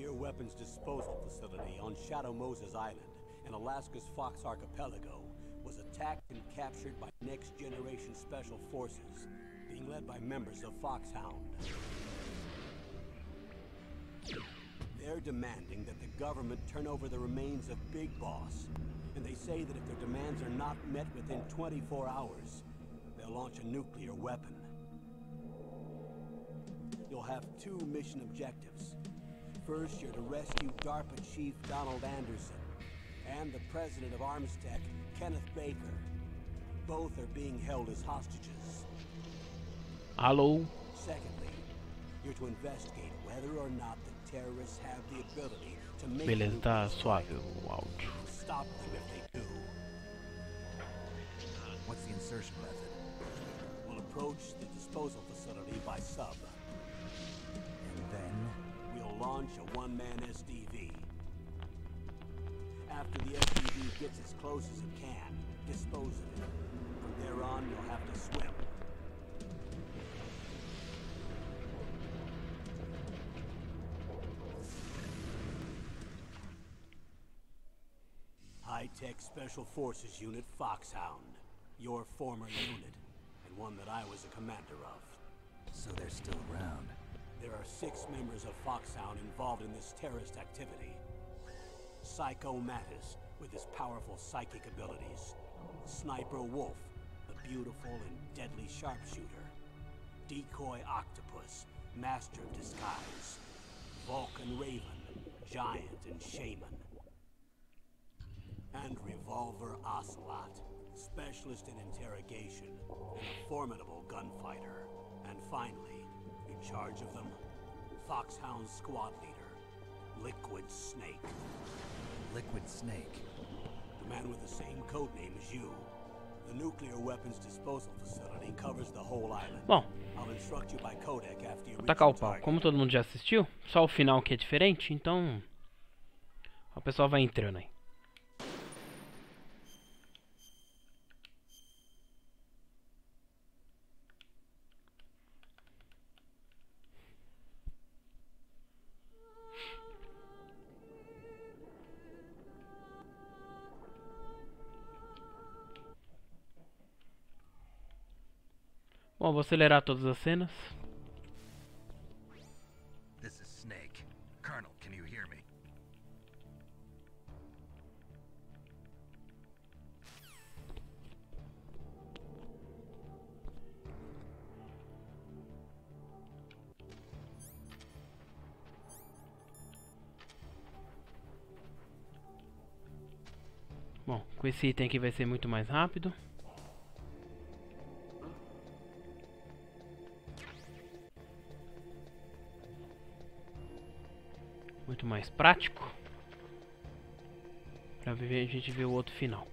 Nuclear weapons disposal facility on Shadow Moses Island in Alaska's Fox Archipelago was attacked and captured by Next Generation Special Forces, being led by members of Foxhound. They're demanding that the government turn over the remains of Big Boss, and they say that if their demands are not met within 24 hours, they'll launch a nuclear weapon. You'll have two mission objectives. First, you're to rescue DARPA Chief Donald Anderson and the president of Armstech, Kenneth Baker. Both are being held as hostages. Alô? Secondly, you're to investigate whether or not the terrorists have the ability to make a Beleza, tá suave o áudio. Stop them if they do. Uh, what's the insertion method? We'll approach the disposal facility by sub. Launch a one-man SDV. After the SDV gets as close as it can, dispose of it. From there on, you'll have to swim. High-Tech Special Forces Unit Foxhound. Your former unit, and one that I was a commander of. So they're still around. There are six members of Foxhound involved in this terrorist activity. Psycho Mattis, with his powerful psychic abilities. Sniper Wolf, the beautiful and deadly sharpshooter. Decoy Octopus, master of disguise. Vulcan Raven, giant and shaman. And Revolver Ocelot, specialist in interrogation and a formidable gunfighter. And finally, in charge of them, Foxhound squad leader, Liquid Snake. Liquid Snake. The man with the same code name as you. The nuclear weapons disposal facility covers the whole island. Bom, I'll instruct you by codec after you vou reach tacar o pau. Como todo mundo já assistiu, só o final que é diferente, então o pessoal vai entrando aí. Bom, vou acelerar todas as cenas. This is Snake. Colonel, can you hear me? Bom, com esse item aqui vai ser muito mais rápido. Mais prático. Pra ver, a gente ver o outro final.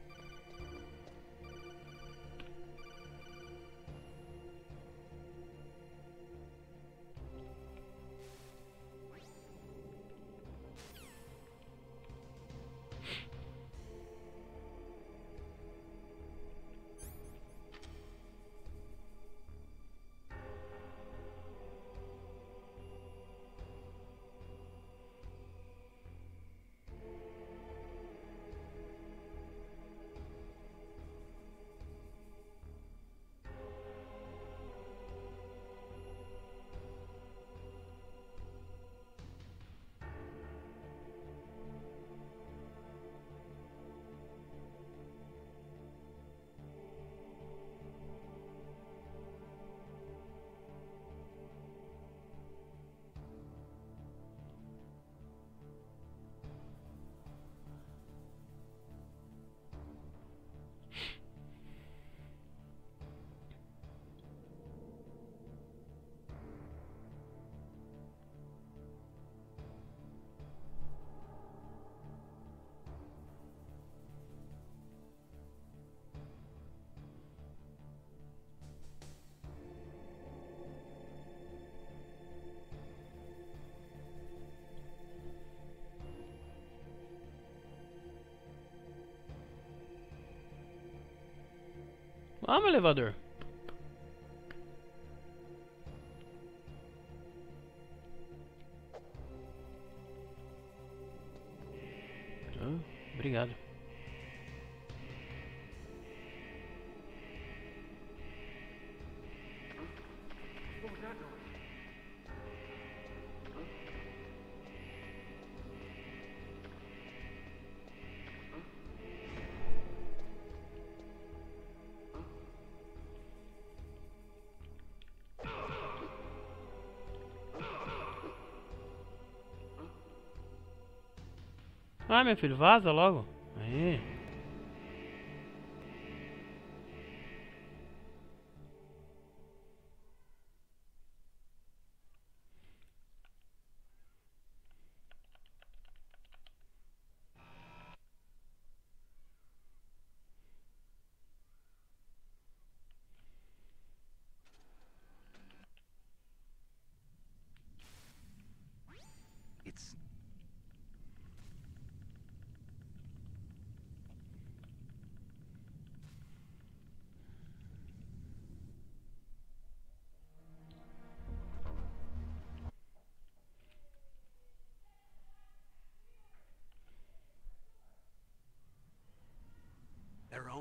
Vamos, elevador. Ah, meu filho, vaza logo.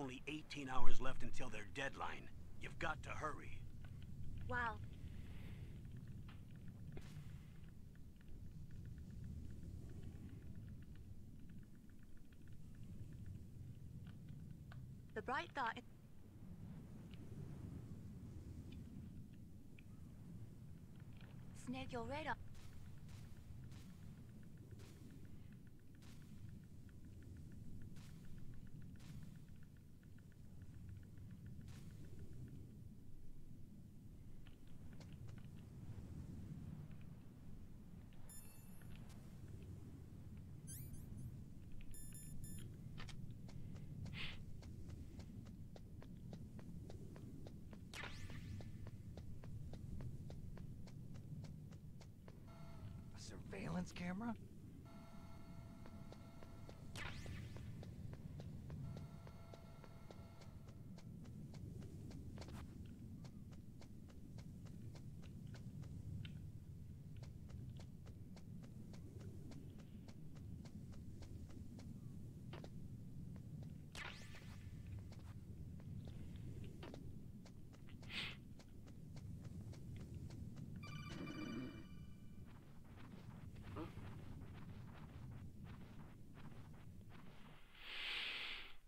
Only 18 hours left until their deadline. You've got to hurry. Wow. The bright thought. Snake your radar. a surveillance camera?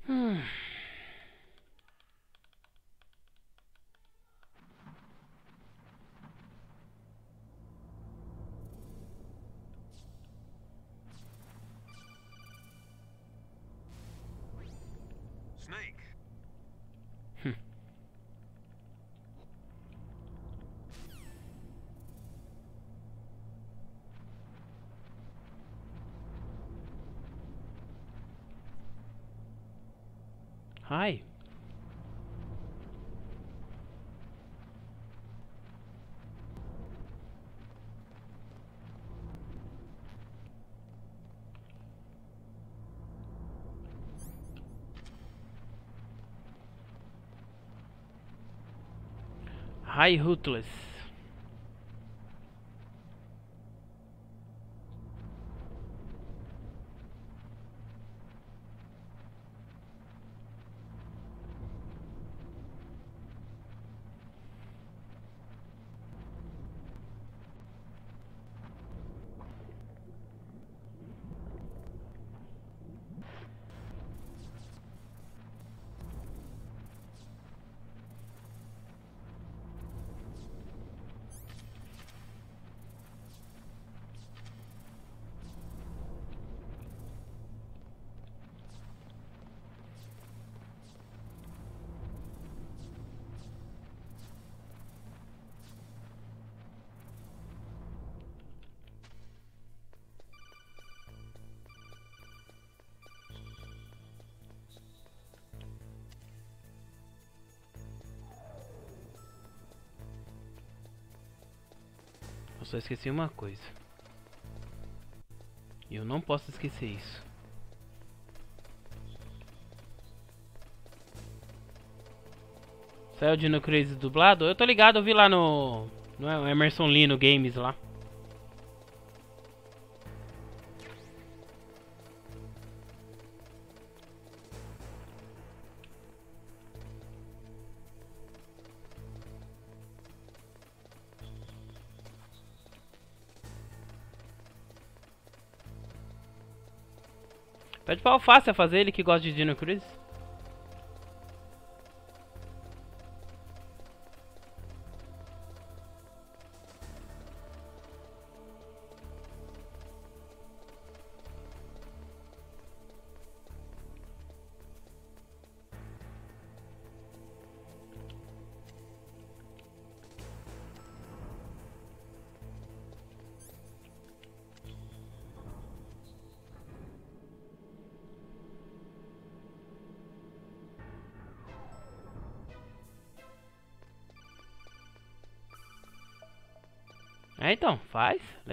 Hum. Snake. Hi. Hi, Ruthless. Só esqueci uma coisa. E eu não posso esquecer isso. Saiu de No Crazy dublado? Eu tô ligado, eu vi lá no. No Emerson Lino Games lá. Pra Alface a fazer, ele que gosta de Dino Crisis.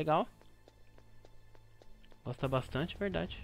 Legal. Gosta bastante, verdade.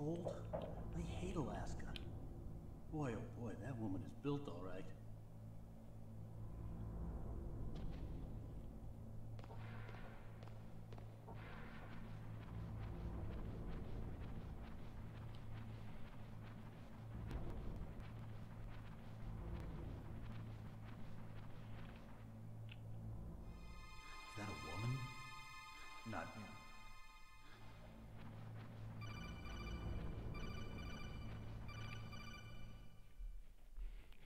Cold. I hate Alaska. Boy, oh boy, that woman is built all right.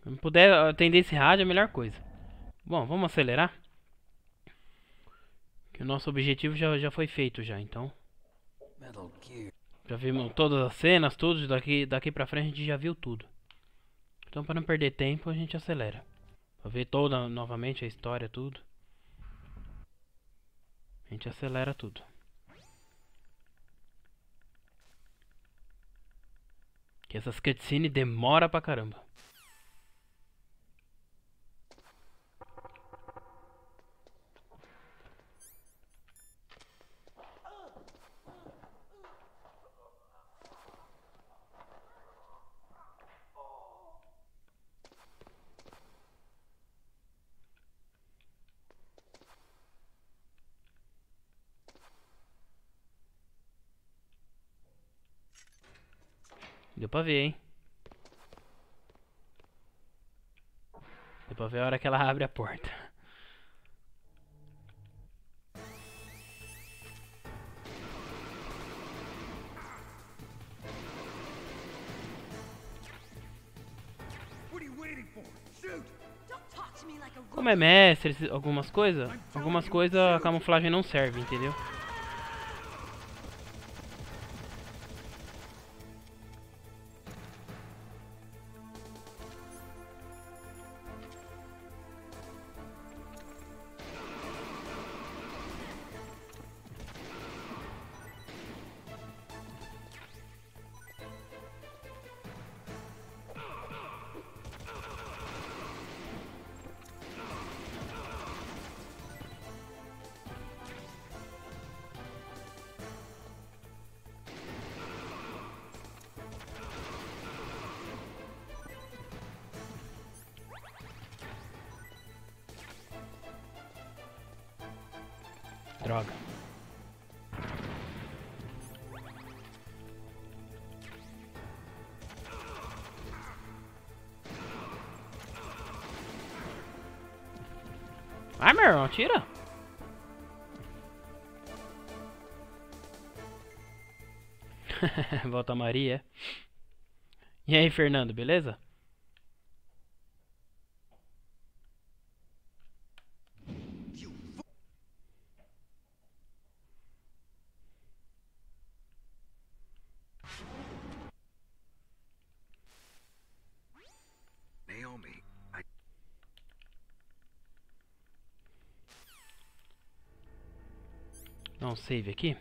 Se puder atender esse rádio é a melhor coisa. Bom, vamos acelerar. Que o nosso objetivo já, já foi feito já, então. Já vimos todas as cenas, tudo. Daqui, daqui pra frente a gente já viu tudo. Então para não perder tempo a gente acelera. Pra ver toda novamente a história, tudo. A gente acelera tudo. Que essas cutscenes demora pra caramba. Deu pra ver, hein? Deu pra ver a hora que ela abre a porta. What are you waiting for? Shoot! Don't talk to me like a Como é mestre, algumas coisas, algumas coisas a camuflagem não serve, entendeu? Vai, meu irmão, tira. Volta Maria. E aí, Fernando, beleza? Naomi, I Dá um save aqui.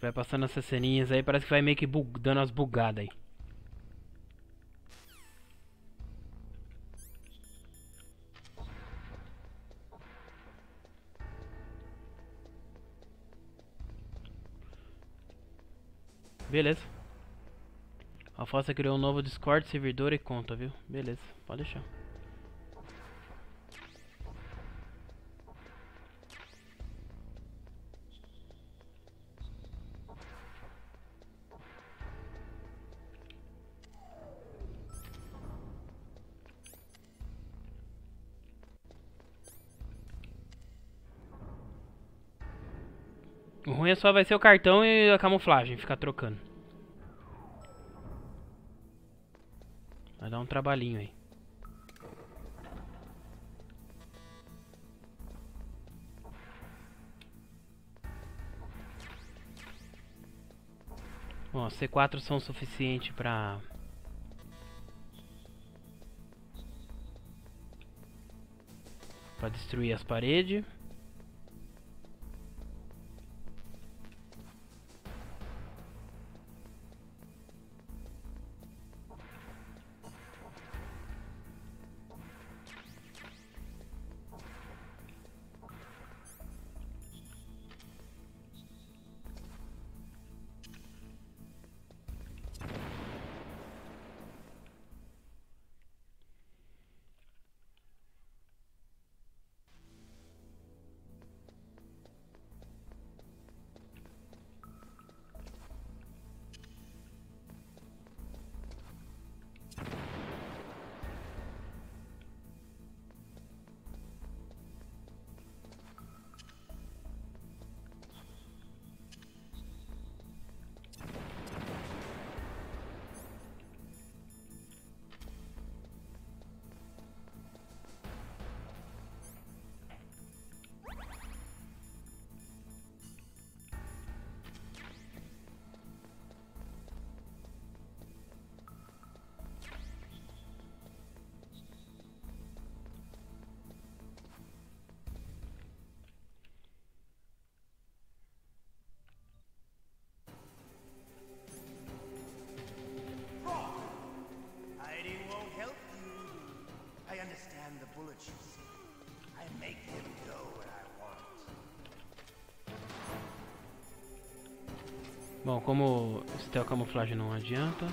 Vai passando essas ceninhas aí, parece que vai meio que dando as bugadas aí. Beleza. A Fossa criou um novo Discord, servidor e conta, viu? Beleza, pode deixar. Só vai ser o cartão e a camuflagem, ficar trocando. Vai dar um trabalhinho aí. Bom, as C4 são suficientes pra... Pra destruir as paredes. Bom, como stealth camuflagem não adianta.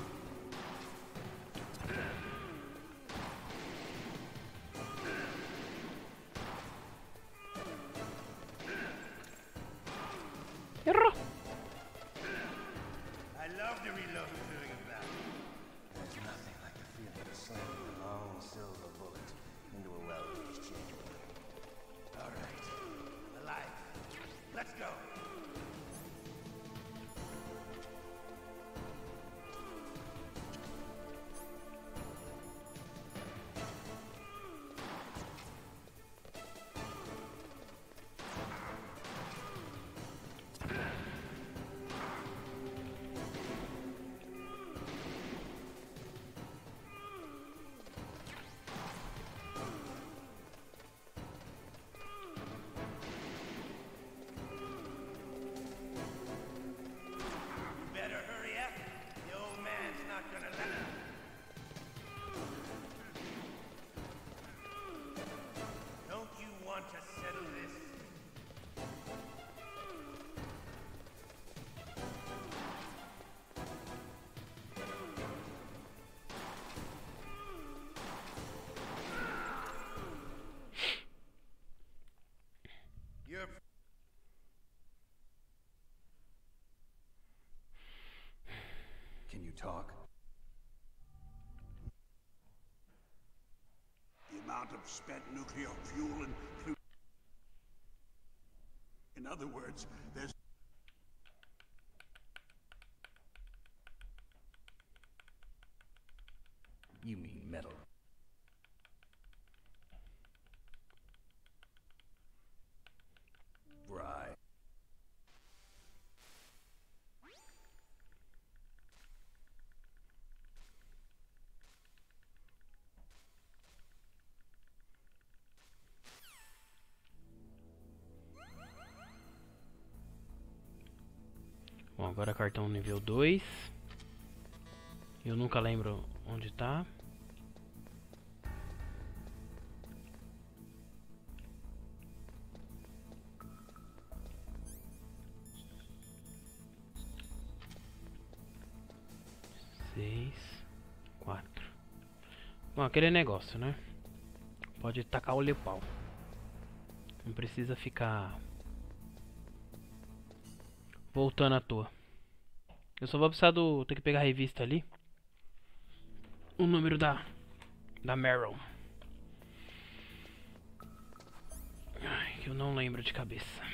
Spent nuclear fuel and In other words, there's Agora cartão nível 2. Eu nunca lembro onde tá. Seis, quatro. Bom, aquele negócio, né? Pode tacar o pau. Não precisa ficar voltando à toa. Eu só vou precisar do. Ter que pegar a revista ali. O número da. Da Meryl. Ai, que eu não lembro de cabeça.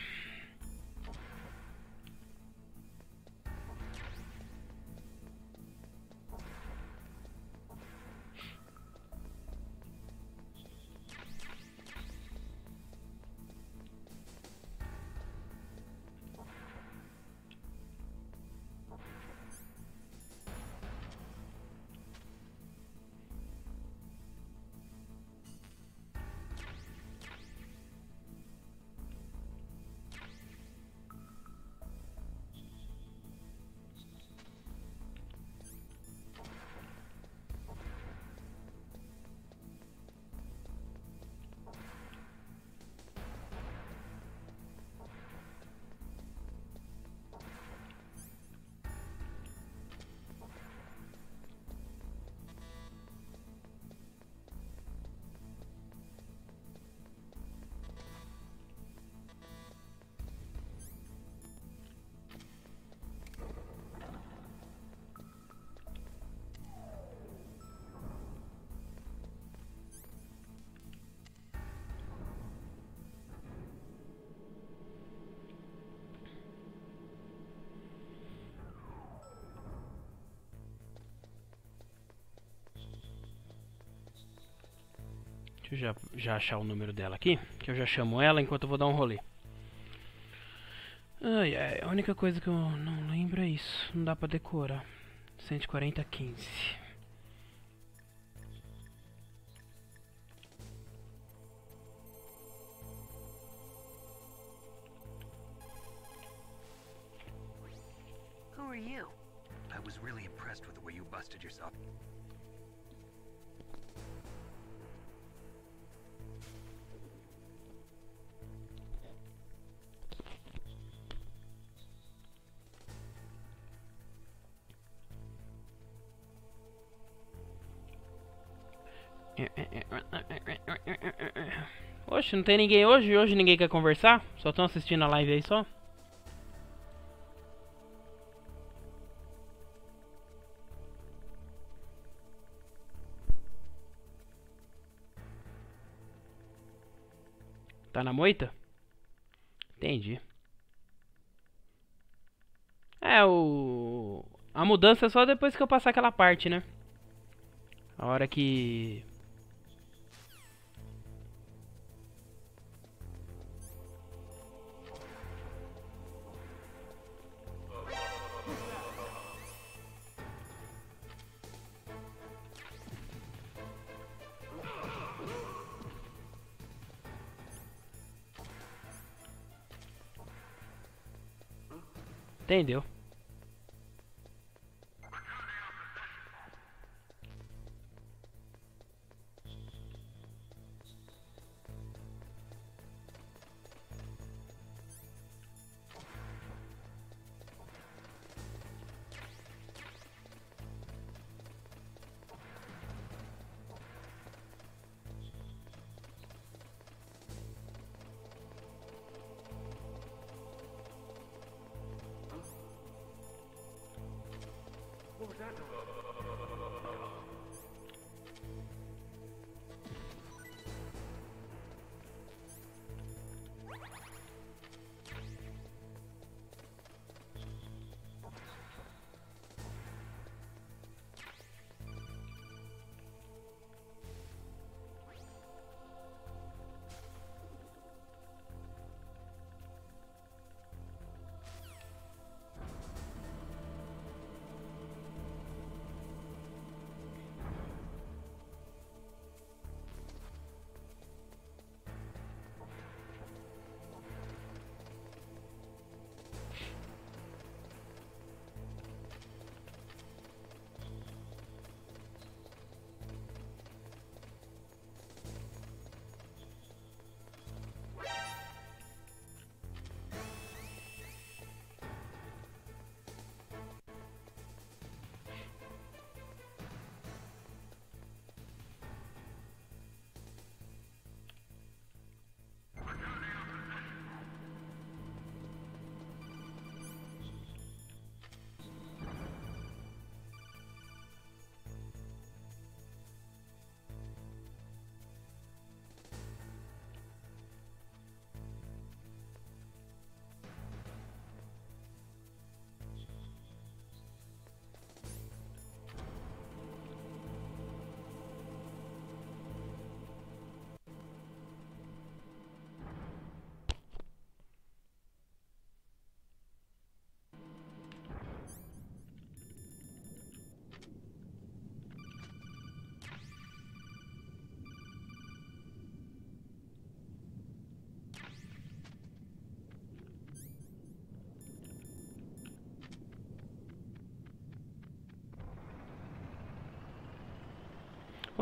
Deixa eu já, já achar o número dela aqui, que eu já chamo ela enquanto eu vou dar um rolê. Ai, ai, a única coisa que eu não lembro é isso. Não dá pra decorar. 140 15. Não tem ninguém hoje? Hoje ninguém quer conversar? Só estão assistindo a live aí só? Tá na moita? Entendi. É, o... A mudança é só depois que eu passar aquela parte, né? A hora que... Entendeu? settle.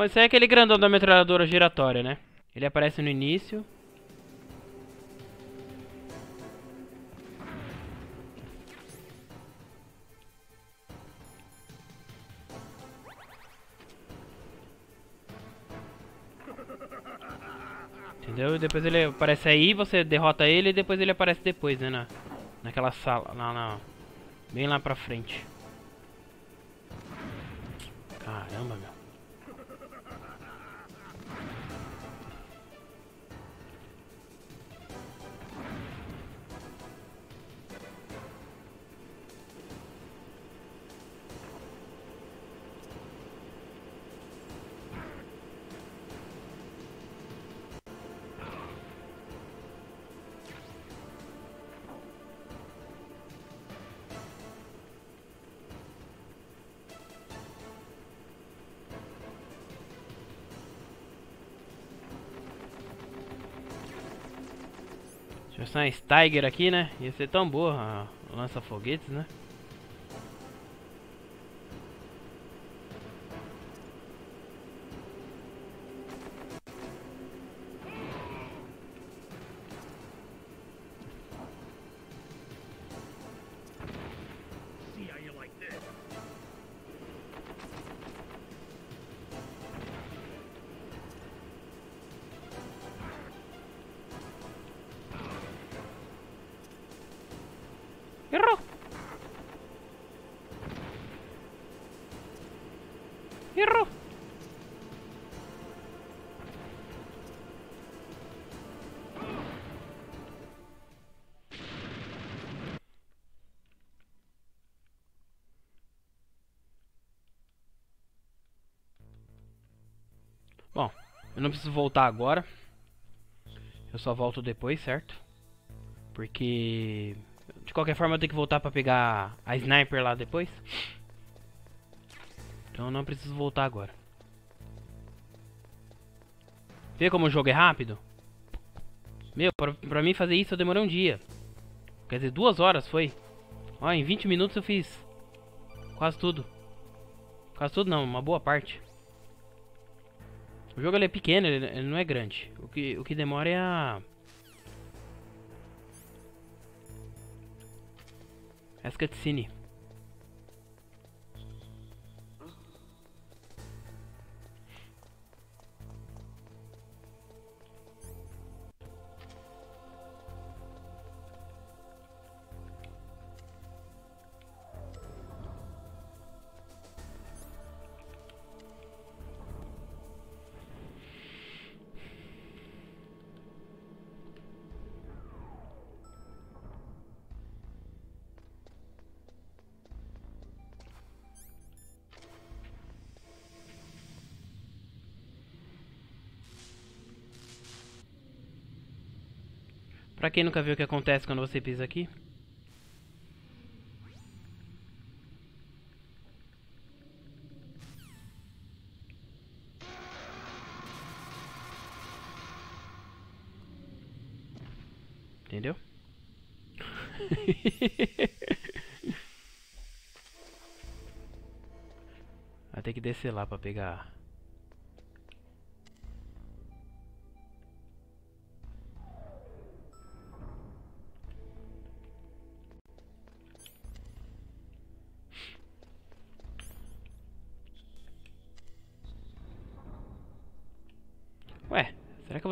Bom, esse é aquele grandão da metralhadora giratória, né? Ele aparece no início. Entendeu? Depois ele aparece aí, você derrota ele e depois ele aparece depois, né? Na, naquela sala, lá na... Bem lá pra frente. Uma Steiger aqui, né? Ia ser tão boa a lança-foguetes, né? Eu não preciso voltar agora. Eu só volto depois, certo? Porque de qualquer forma eu tenho que voltar pra pegar a sniper lá depois. Então eu não preciso voltar agora. Vê como o jogo é rápido? Meu, pra, pra mim fazer isso eu demorei um dia. Quer dizer, duas horas foi. Ó, em 20 minutos eu fiz quase tudo. Quase tudo não, uma boa parte. O jogo ele é pequeno, ele, ele não é grande. O que, o que demora é a... As cutscene. Pra quem nunca viu o que acontece quando você pisa aqui. Entendeu? Vai ter que descer lá pra pegar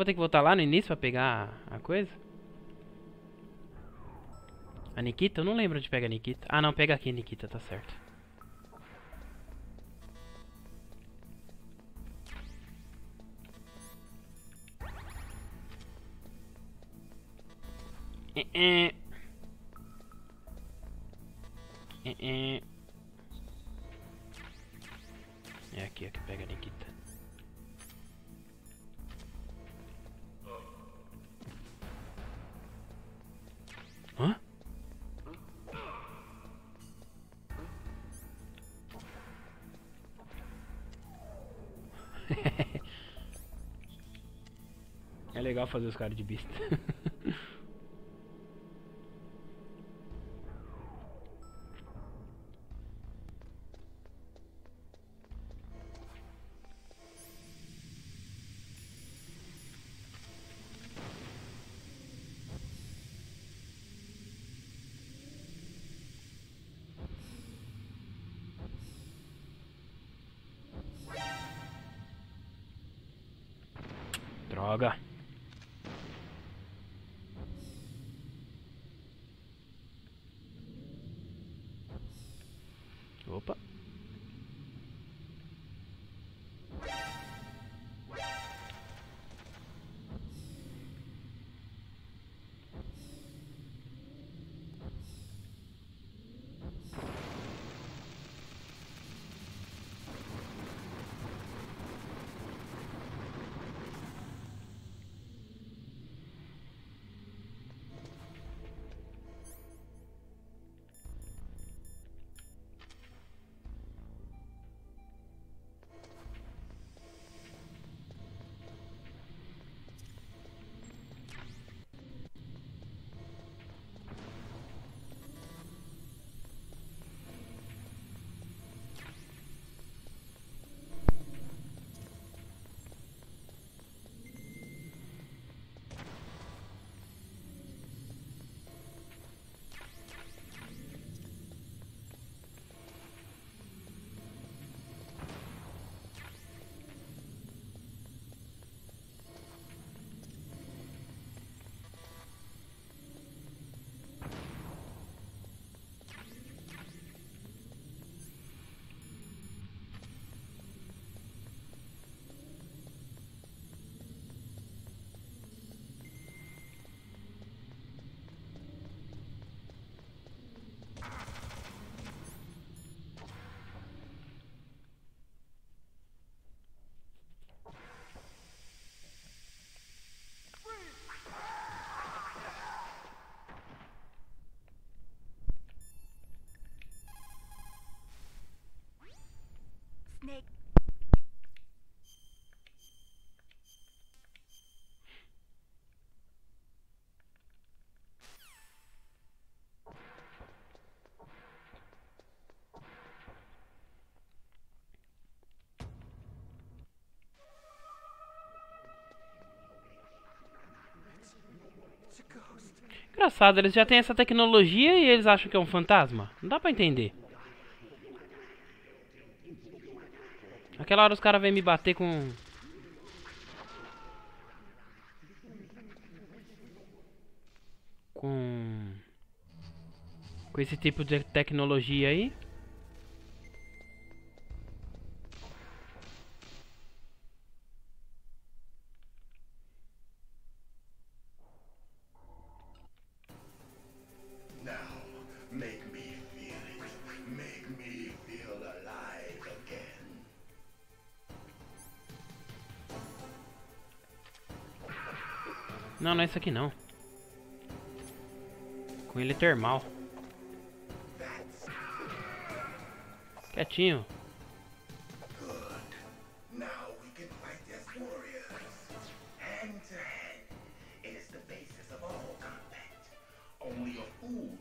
vou ter que voltar lá no início pra pegar a coisa? A Nikita? Eu não lembro onde pega a Nikita. Ah, não, pega aqui, Nikita, tá certo. Fazer os caras de besta. Engraçado, eles já têm essa tecnologia e eles acham que é um fantasma. Não dá pra entender. Aquela hora os caras vêm me bater com... Com... Com esse tipo de tecnologia aí.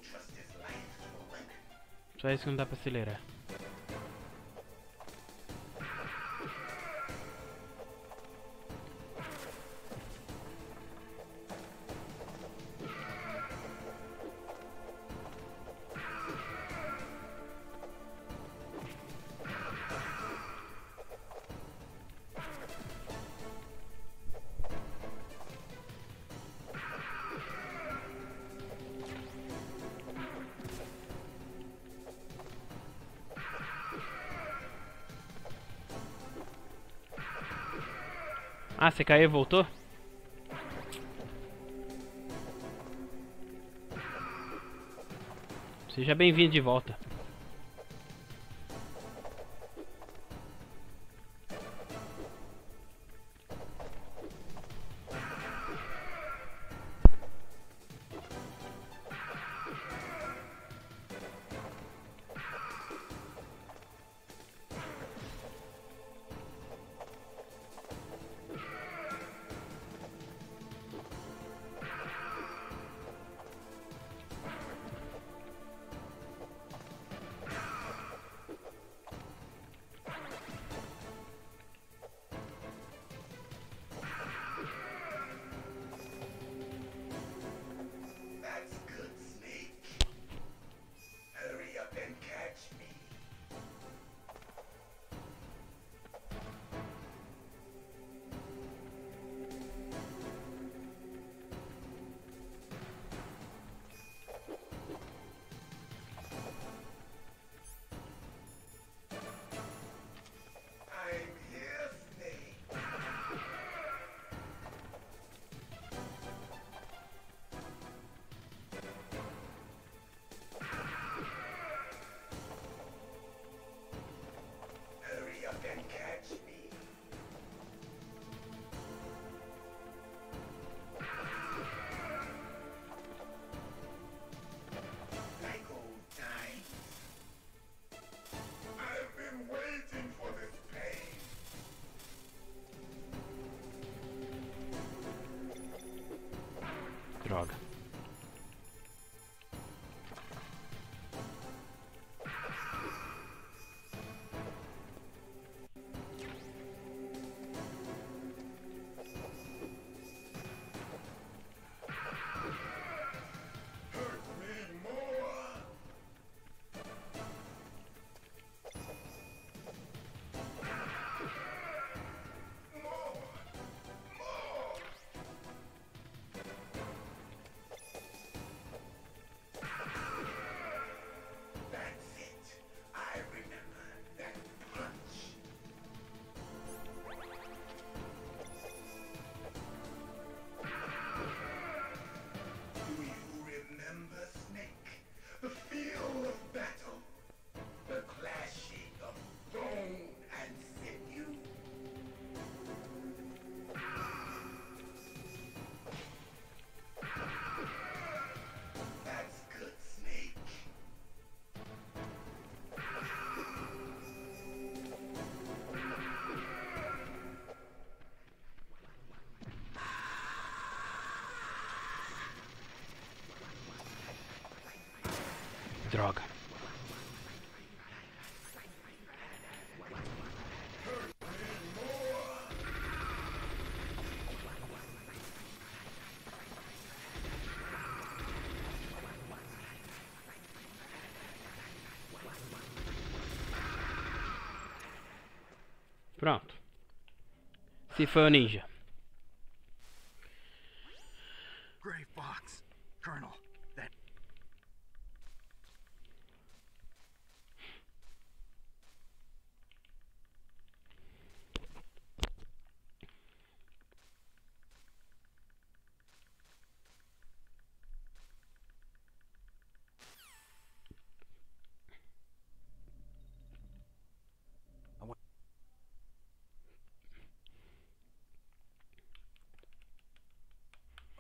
Trusts his life to a weapon. Só isso que não dá pra acelerar. Você caiu e voltou? Seja bem-vindo de volta. Droga. Pronto. Se foi o ninja. Gray Fox. Colonel, that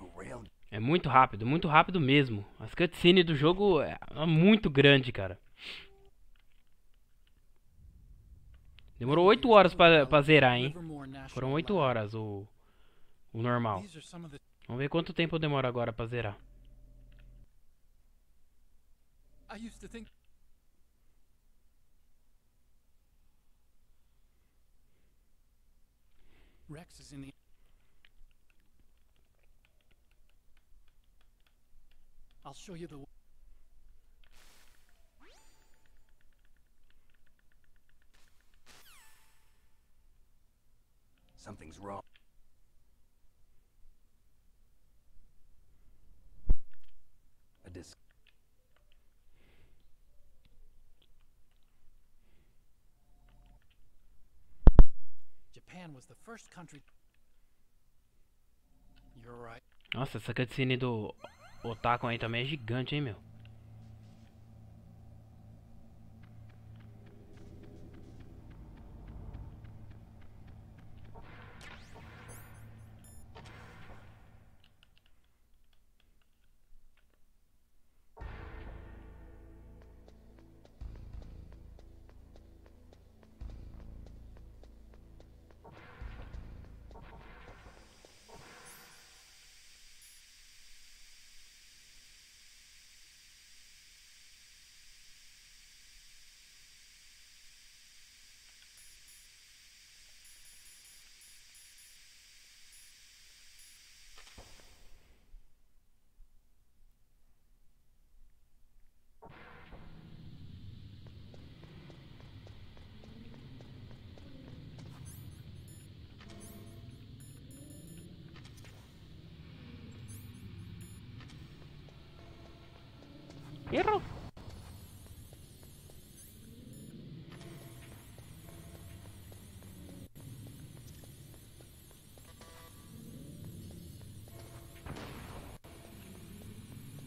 A rail É muito rápido, muito rápido mesmo. As cutscenes do jogo é é muito grande, cara. Demorou 8 horas pra, pra zerar, hein? Foram 8 Lab. horas o, o normal. Vamos ver quanto tempo demora agora pra zerar. Think show you the w- Something's wrong. A dis. Japan was the first country You're right. Nossa, essa cutscene do Otaku aí também é gigante, hein, meu? Errou!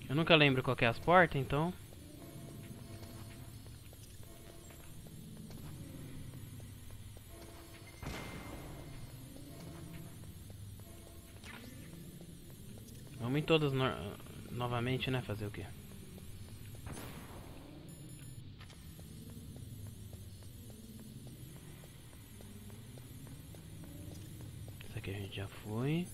Eu nunca lembro qual é as portas, então. Vamos em todas no- novamente, né? Fazer o quê? Essa aqui a gente já foi.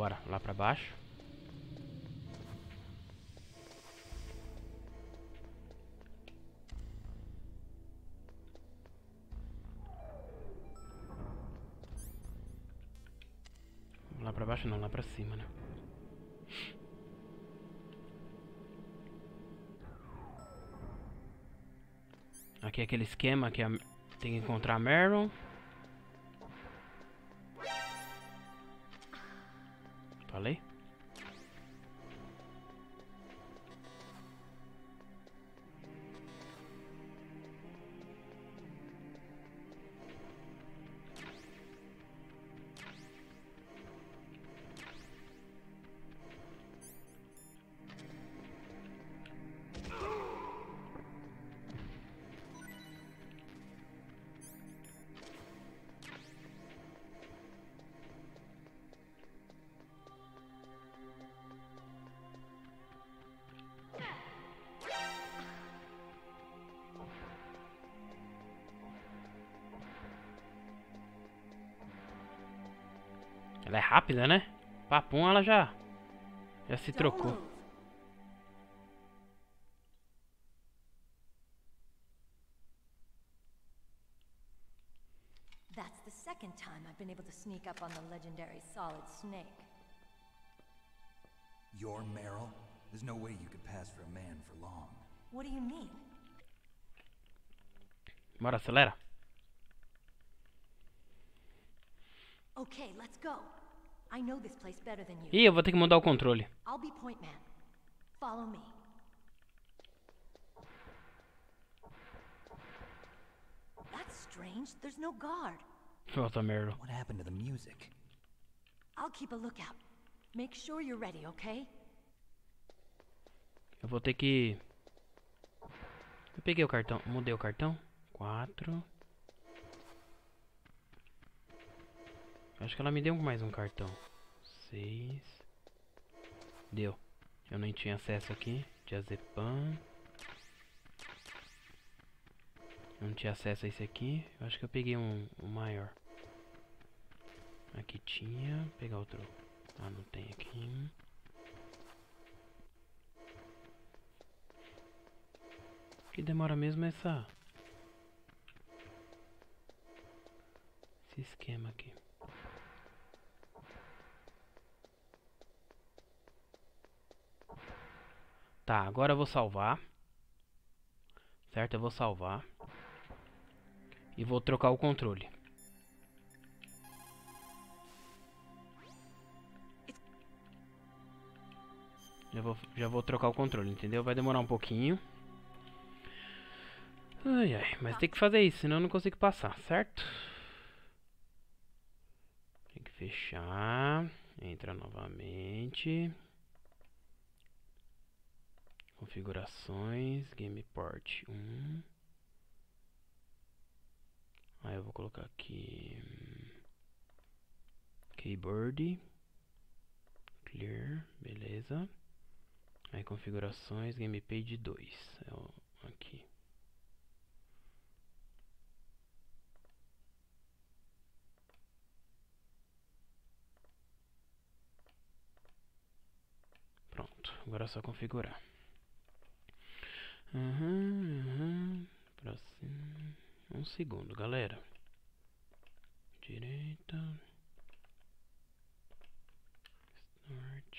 Bora, lá pra baixo. Lá pra baixo não, lá pra cima, né? Aqui é aquele esquema que a- tem que encontrar a Meryl. Rápida, né? Papum, ela já. Já se trocou. That's the second time I've been able to sneak up on the legendary Solid Snake. You're Meryl? There's no way you could pass for a man for long. What do you mean? Bora, acelera. Okay, let's go. I know this place better than you. Ih, eu vou ter que mudar o controle. I'll be point man. Follow me. That's strange. There's no guard. Volta, Meryl. What happened to the music? I'll keep a lookout. Make sure you're ready, okay? Eu vou ter que... Eu peguei o cartão. Mudei o cartão. Quatro. Acho que ela me deu mais um cartão. Seis. Deu. Eu nem tinha acesso aqui. Diazepam. Eu não tinha acesso a esse aqui. Eu acho que eu peguei um, um maior. Aqui tinha. Vou pegar outro. Ah, não tem aqui. Que demora mesmo é essa. Esse esquema aqui. Tá, agora eu vou salvar. Certo? Eu vou salvar. E vou trocar o controle. Já vou, já vou trocar o controle, entendeu? Vai demorar um pouquinho. Ai, ai, mas tem que fazer isso, senão eu não consigo passar, certo? Tem que fechar. Entra novamente. Configurações, Gameport 1. Aí eu vou colocar aqui hum, Keyboard Clear, beleza. Aí configurações, Gamepad 2. É aqui. Pronto, agora é só configurar. Uhum, uhum. Próximo. Um segundo, galera. Direita. Start.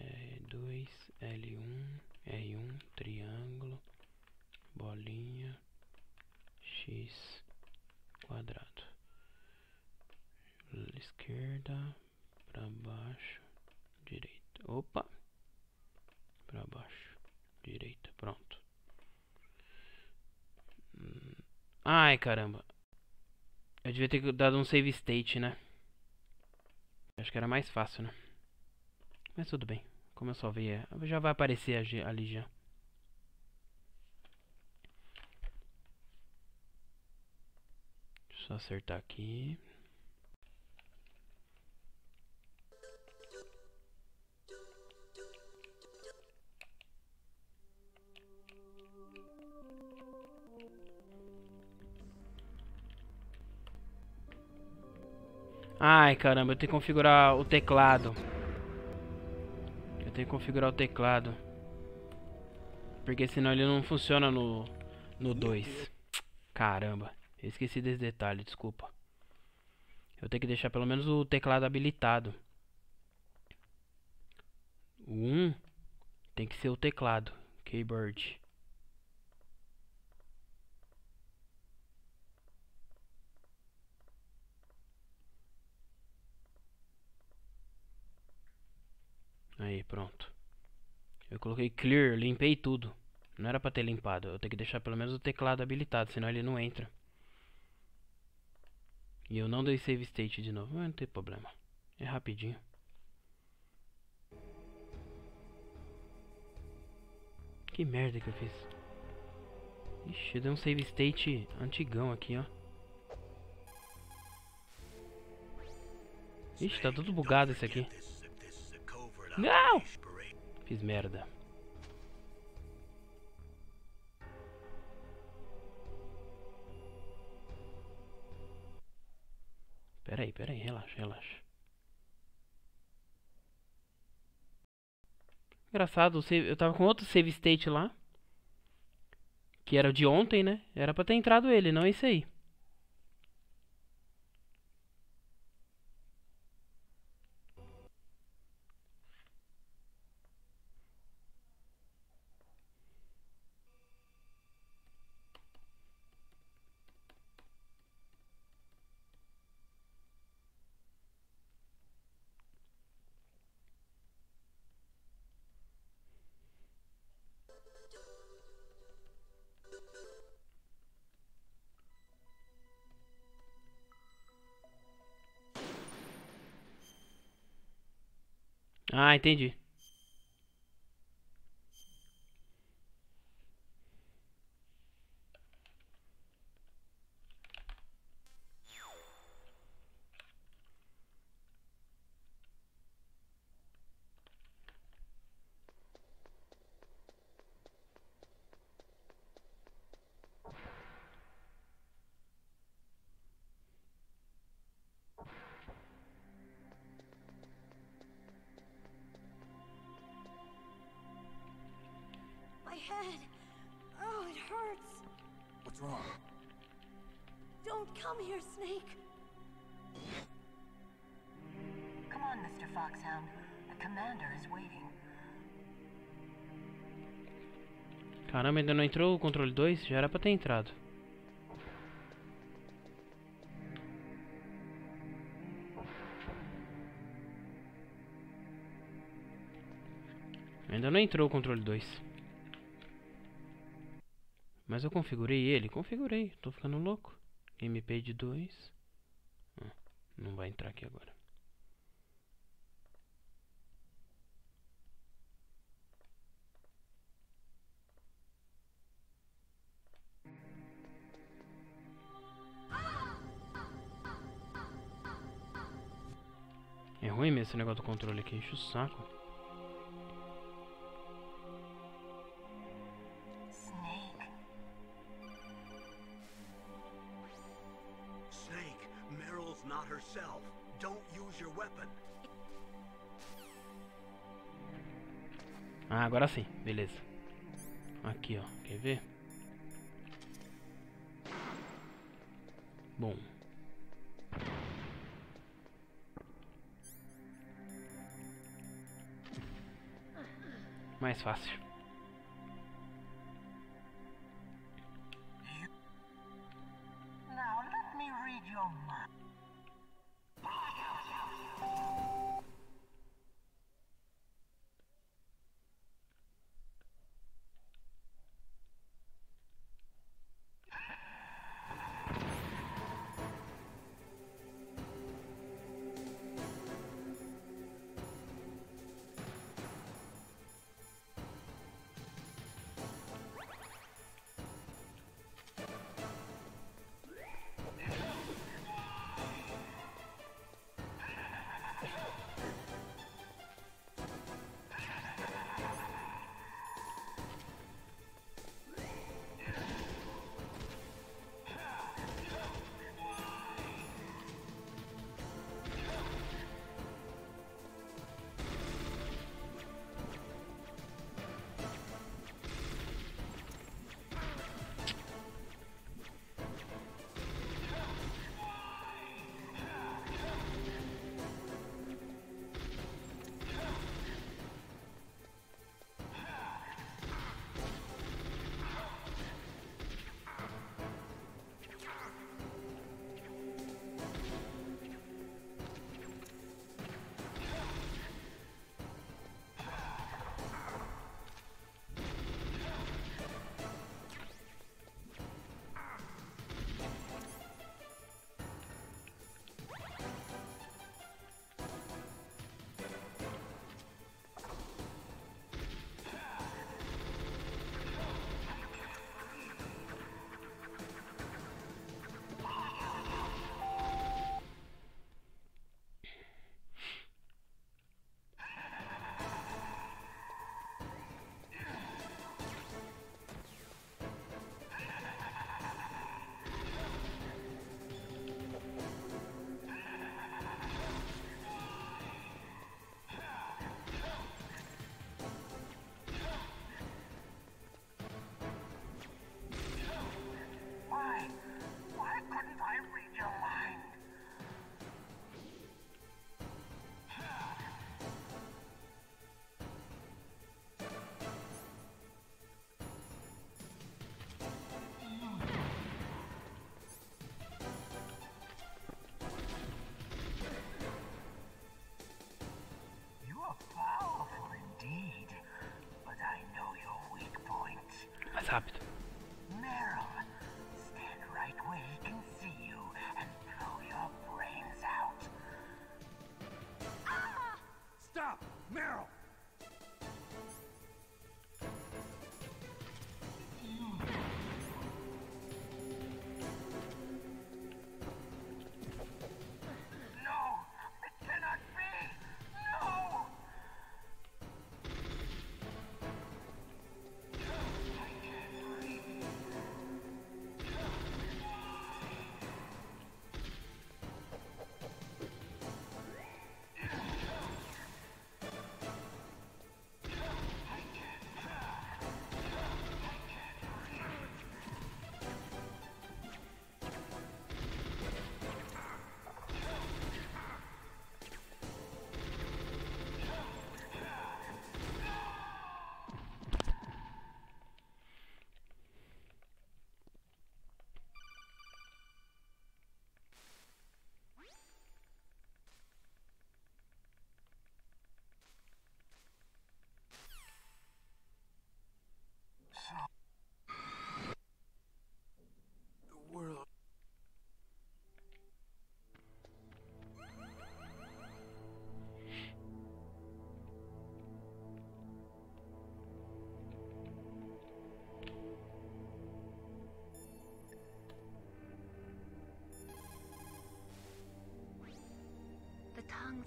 R2, L1, R1, triângulo, bolinha, X, quadrado. Esquerda, para baixo, direita. Opa! Para baixo, direita. Pronto. Hum, Ai, caramba. Eu devia ter dado um save state, né? Acho que era mais fácil, né? Mas tudo bem. Como eu só vi, é, já vai aparecer ali já. Deixa eu só acertar aqui. Ai, caramba, eu tenho que configurar o teclado. Eu tenho que configurar o teclado. Porque senão ele não funciona no no 2. Caramba, eu esqueci desse detalhe, desculpa. Eu tenho que deixar pelo menos o teclado habilitado. O 1 um tem que ser o teclado, keyboard. Aí, pronto. Eu coloquei clear, limpei tudo. Não era pra ter limpado. Eu tenho que deixar pelo menos o teclado habilitado, senão ele não entra. E eu não dei save state de novo. Mas não tem problema. É rapidinho. Que merda que eu fiz. Ixi, deu um save state antigão aqui, ó. Ixi, tá tudo bugado esse aqui. Não! Fiz merda. Peraí, peraí, relaxa, relaxa. Engraçado, eu tava com outro save state lá. Que era de ontem, né? Era pra ter entrado ele, não esse aí. Ah, entendi. Entrou o controle 2? Já era pra ter entrado. Ainda não entrou o controle 2. Mas eu configurei ele? Configurei. Tô ficando louco. Gamepad 2. Ah, não vai entrar aqui agora. Esse negócio do controle aqui, enche o saco. Snake. Snake, Meryl's not herself. Don't use your weapon. Ah, agora sim, beleza. Aqui, ó, quer ver?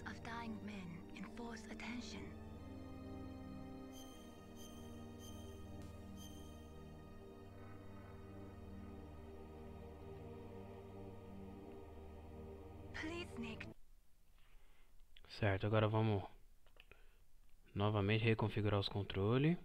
Sounds of dying men enforce attention. Please, Nick, Certo, agora vamos novamente reconfigurar os controles.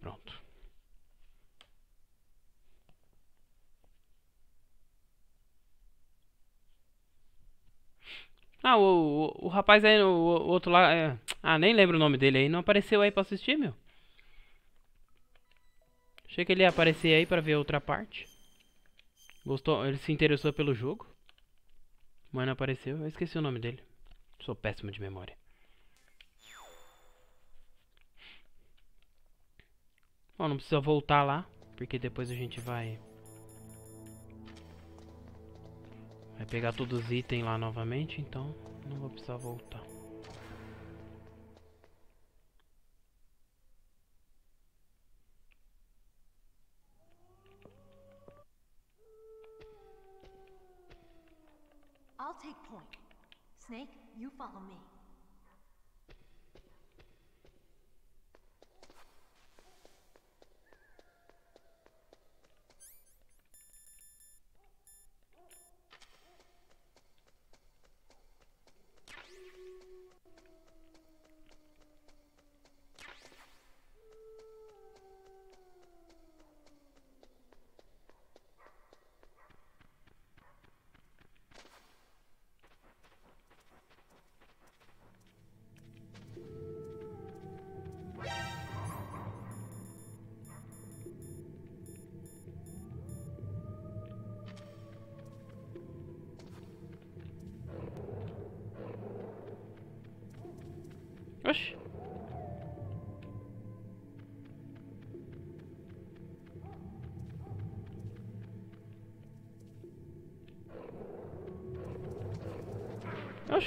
Pronto. Ah, o, o, o rapaz aí, o, o outro lá. é, Ah, nem lembro o nome dele aí. Não apareceu aí pra assistir, meu? Achei que ele ia aparecer aí pra ver outra parte. Gostou? Ele se interessou pelo jogo. Mas não apareceu. Eu esqueci o nome dele. Sou péssimo de memória. Bom, não precisa voltar lá, porque depois a gente vai vai pegar todos os itens lá novamente, então não vou precisar voltar. I'll take point. Snake, you follow me.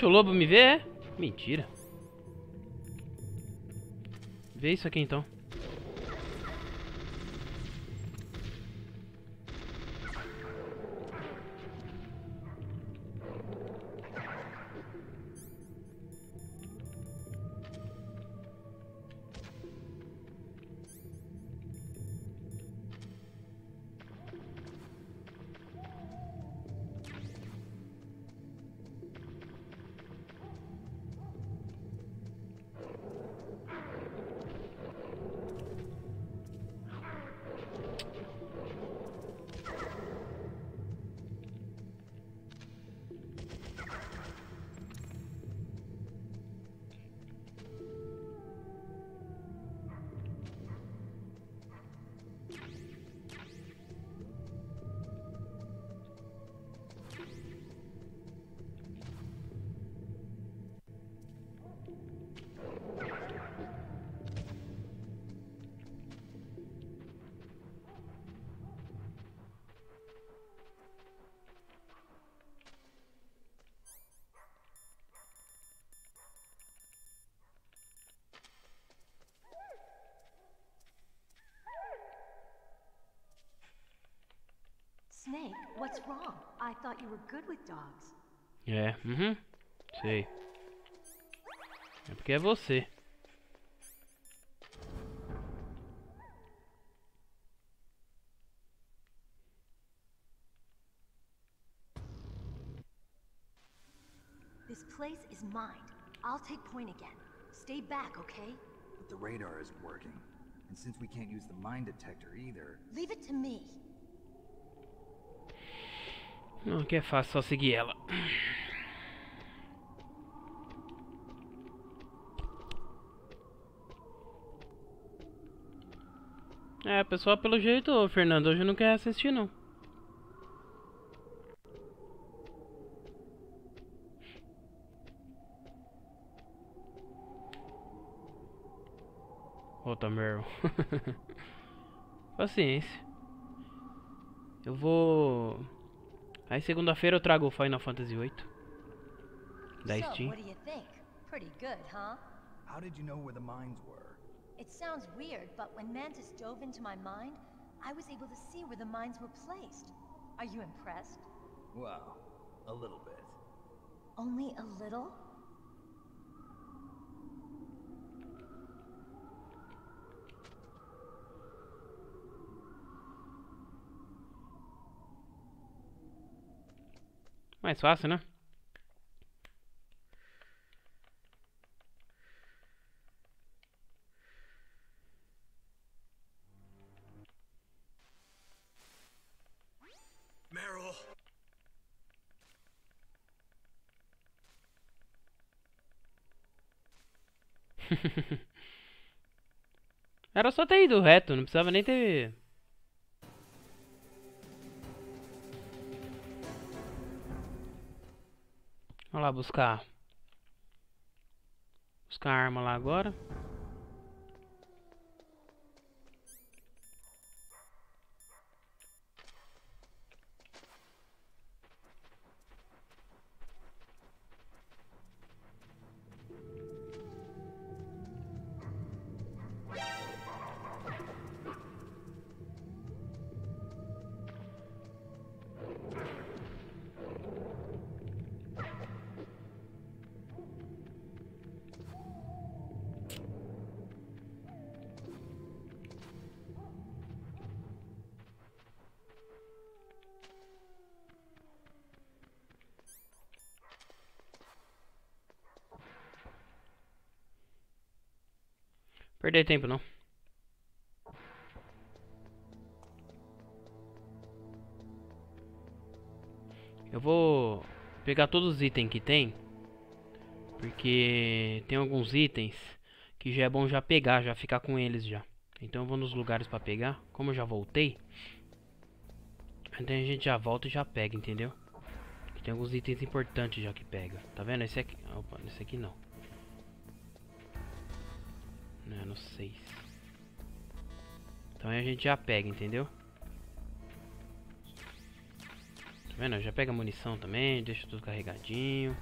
Oxe, o lobo me vê, é? Mentira. Vê isso aqui então. What's wrong? I thought you were good with dogs. É, uhum. Sei. É porque é você. This place is mine. I'll take point again. Stay back, okay? But the radar isn't working. And since we can't use the mine detector either, Leave it to me. Não, aqui é fácil, só seguir ela. É, pessoal, pelo jeito, Fernando hoje não quer assistir, não. Outra Meryl. Paciência. Eu vou... Aí segunda-feira eu trago o Final Fantasy VIII. Da so, Steam. Pretty good, huh? how did you know where the mines were? It sounds weird, but when Mantis dove into my mind, I was able to see where the mines were placed. Are you impressed? Well, a little bit. Only a little? Mais fácil, né? Era só ter ido reto, não precisava nem ter. Vamos lá buscar. Buscar a arma lá agora. Perder tempo não. Eu vou pegar todos os itens que tem. Porque tem alguns itens que já é bom já pegar, já ficar com eles já. Então eu vou nos lugares pra pegar. Como eu já voltei. Então a gente já volta e já pega, entendeu? Tem alguns itens importantes já que pega. Tá vendo? Esse aqui. Opa, esse aqui não. Não, no 6. Então aí a gente já pega, entendeu? Tá vendo? Já pega munição também, deixa tudo carregadinho.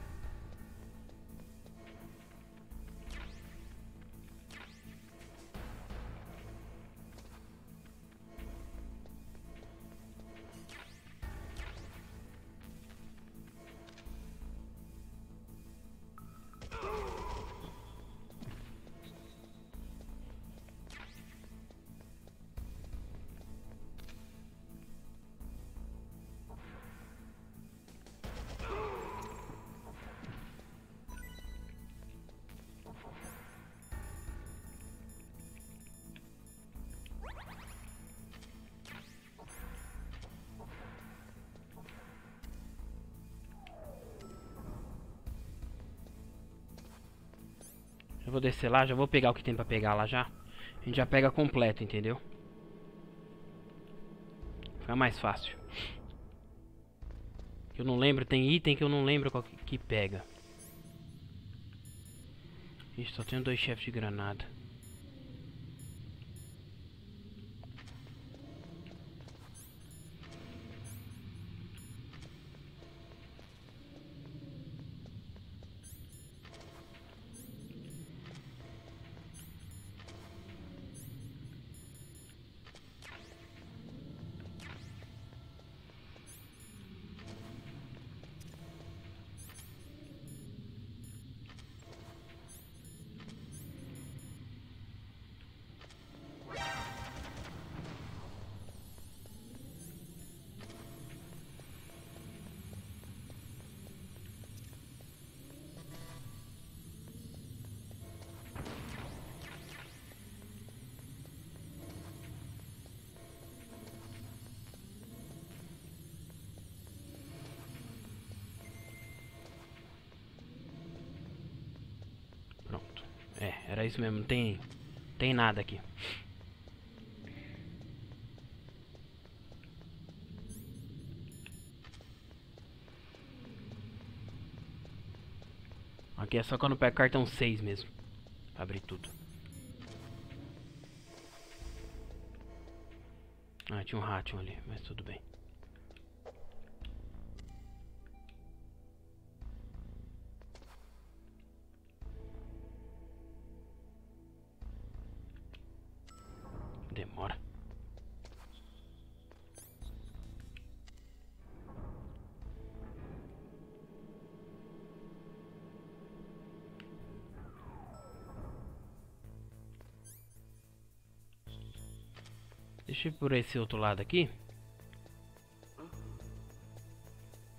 Vou descer lá, já vou pegar o que tem pra pegar lá já. A gente já pega completo, entendeu? Fica mais fácil. Eu não lembro, tem item que eu não lembro qual que, que pega. Ixi, só tenho dois chefes de granada. Era isso mesmo, não tem, tem nada aqui. Aqui é só quando pega cartão 6 mesmo. Pra abrir tudo. Ah, tinha um ratinho ali, mas tudo bem. Deixa eu ir por esse outro lado aqui.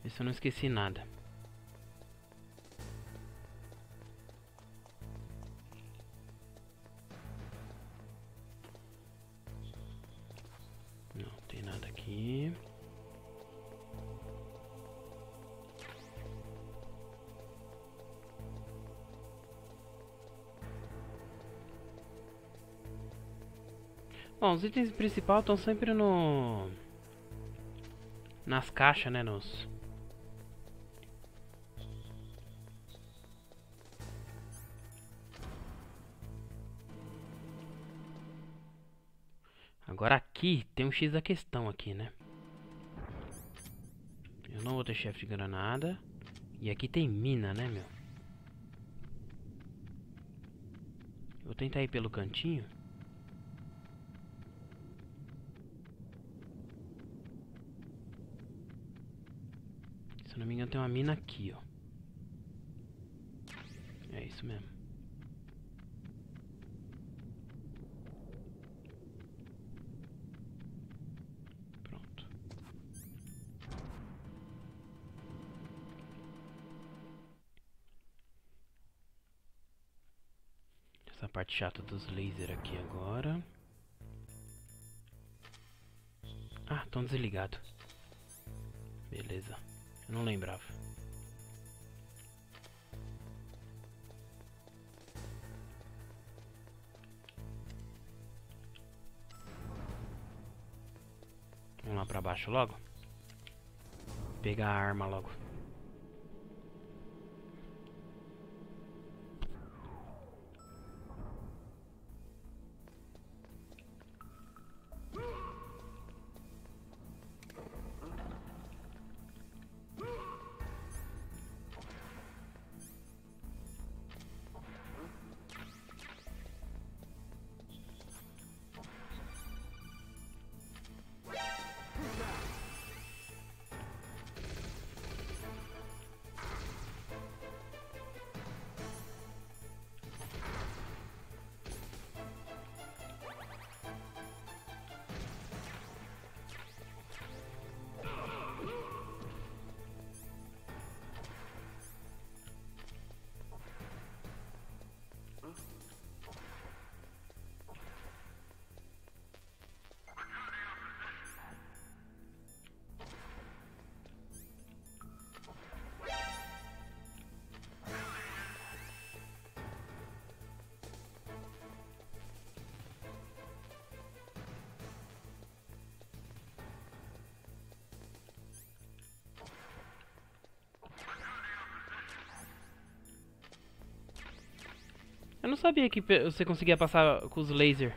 Ver se eu não esqueci nada. Os itens principais estão sempre no... Nas caixas, né? Nos... Agora aqui tem um X da questão aqui, né? Eu não vou ter chefe de granada. E aqui tem mina, né, meu? Vou tentar ir pelo cantinho. Se eu não me engano tem uma mina aqui, ó. É isso mesmo. Pronto. Essa parte chata dos lasers aqui agora. Ah, estão desligados. Beleza. Não lembrava. Vamos lá pra baixo logo. Pegar a arma logo. Não sabia que você conseguia passar com os laser.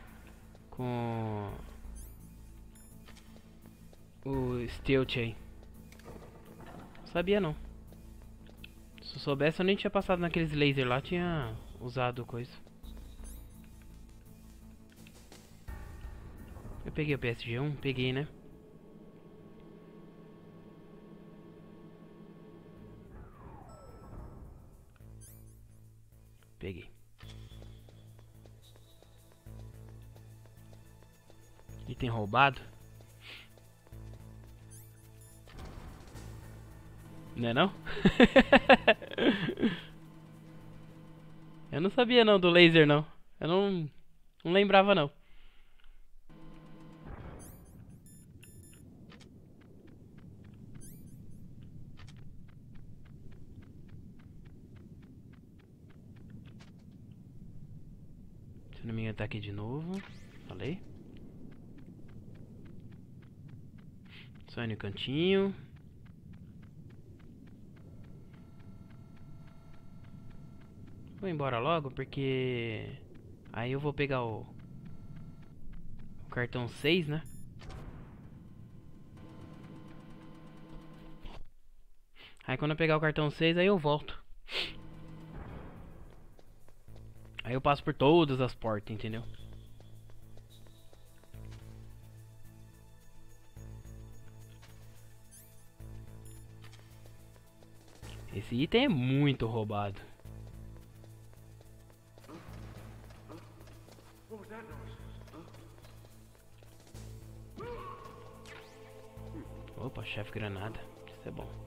Com... O Stealth aí. Sabia não. Se eu soubesse eu nem tinha passado naqueles laser lá, tinha usado coisa. Eu peguei o PSG1? Peguei, né? Item roubado? Não é não? Eu não sabia não do laser não. Eu não, não lembrava não cantinho. Vou embora logo porque aí eu vou pegar o, o cartão 6, né? Aí quando eu pegar o cartão 6, aí eu volto. Aí eu passo por todas as portas, entendeu? Esse item é muito roubado. Opa, chefe granada. Isso é bom.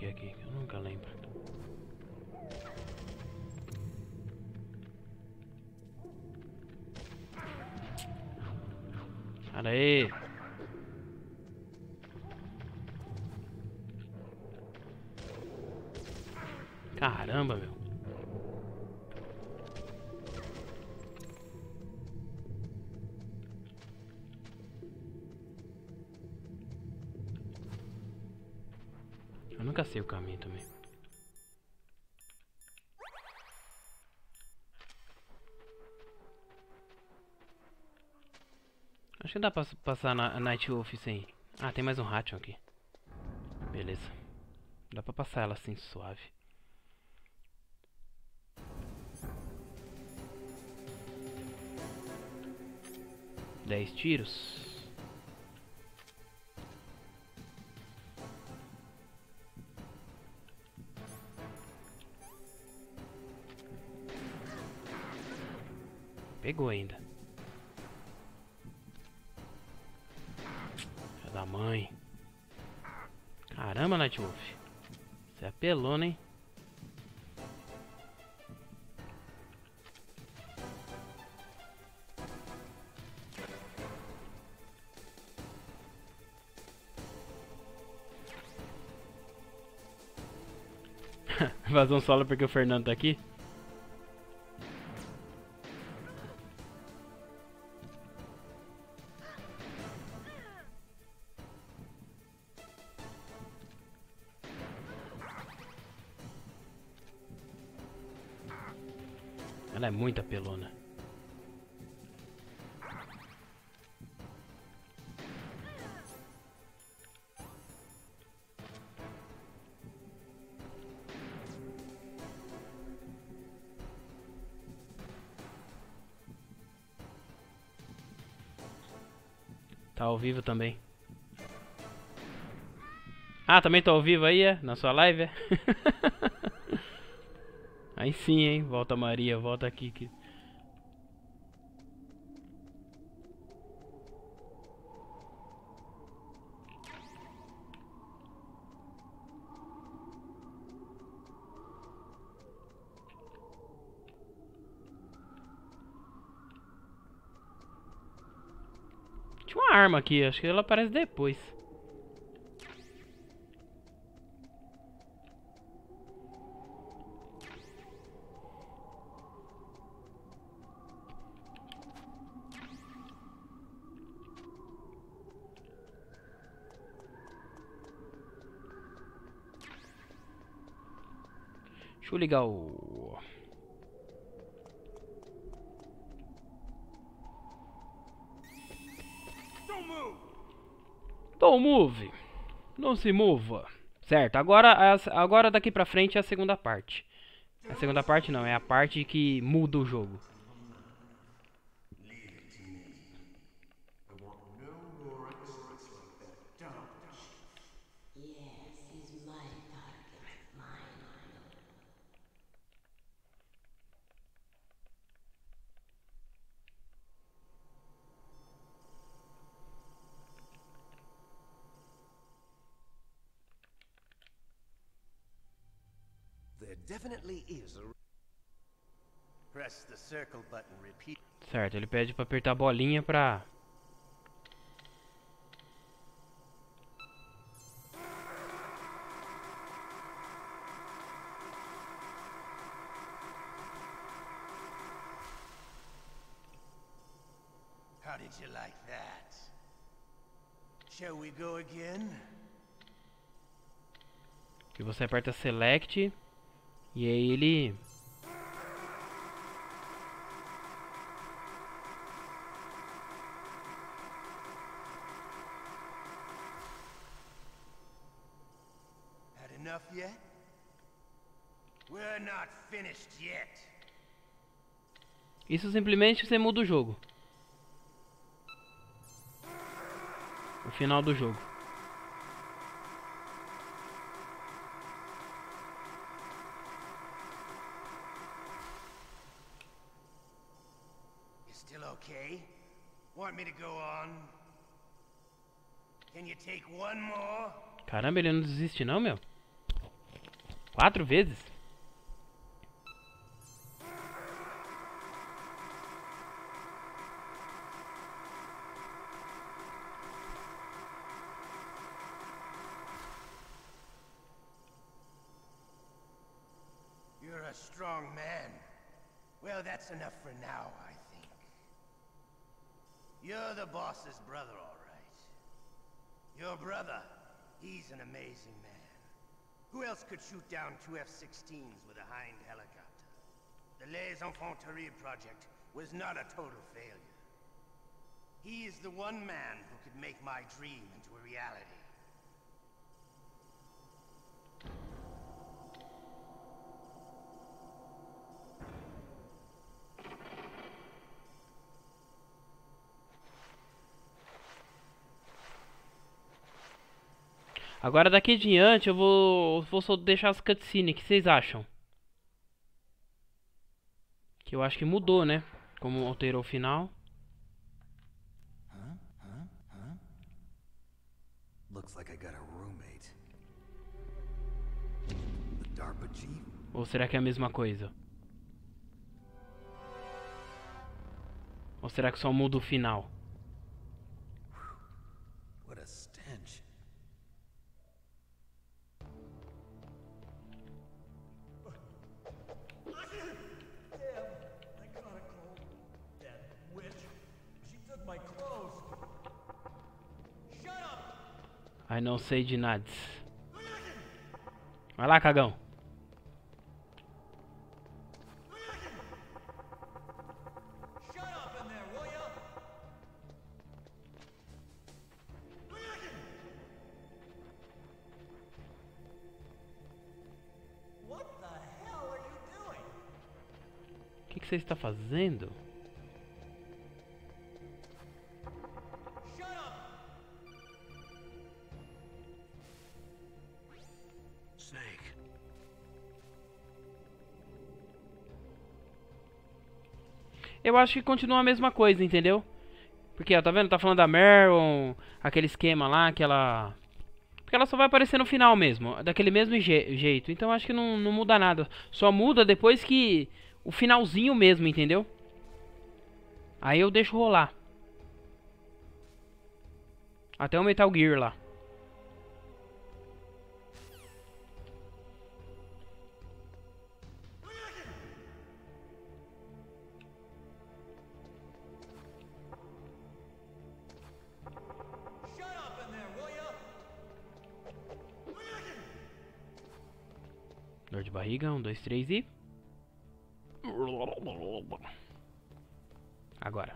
Que é aqui? Eu nunca lembro. Cara aí! Caramba, meu. Sei o caminho também. Acho que dá pra passar na Night Wolf sem. Ah, tem mais um Ration aqui. Beleza. Dá pra passar ela assim, suave. Dez tiros. Pegou ainda. Filha da mãe. Caramba, Nightwolf. Você é pelona, hein? Vazão solo porque o Fernando tá aqui? Vivo também. Ah, também tô ao vivo aí, é? Na sua live, é? Aí sim, hein? Volta Maria, volta aqui. Que... aqui, acho que ela aparece depois. Deixa eu ligar o Don't move. Não se mova. Certo, agora, agora daqui pra frente é a segunda parte. A segunda parte não, é a parte que muda o jogo. Definitely is a... Press the circle button repeat. Certo, ele pede para apertar a bolinha pra... How did you like that? Shall we go again? Que você aperta select e aí ele... Enough yet? We're not finished yet. Isso simplesmente você muda o jogo. O final do jogo. Caramba, ele não desiste não, meu. Quatro vezes? You're a strong man. Well, that's enough for now, I think. you're the boss's brother. Your brother, he's an amazing man. Who else could shoot down two F-16s with a Hind helicopter? The Les Infanteries project was not a total failure. He is the one man who could make my dream into a reality. Agora daqui em diante eu vou, vou só deixar as cutscenes. O que vocês acham? Que eu acho que mudou, né? Como alterou o final. Ou será que é a mesma coisa? Ou será que só muda o final? Ai, não sei de nada. Vai lá, cagão. O que, que você está fazendo? Eu acho que continua a mesma coisa, entendeu? Porque, ó, tá vendo? Tá falando da Meryl, aquele esquema lá, que ela... Porque ela só vai aparecer no final mesmo, daquele mesmo je jeito. Então acho que não, não muda nada. Só muda depois que... O finalzinho mesmo, entendeu? Aí eu deixo rolar. Até o Metal Gear lá. Barriga, um, dois, três e. Agora.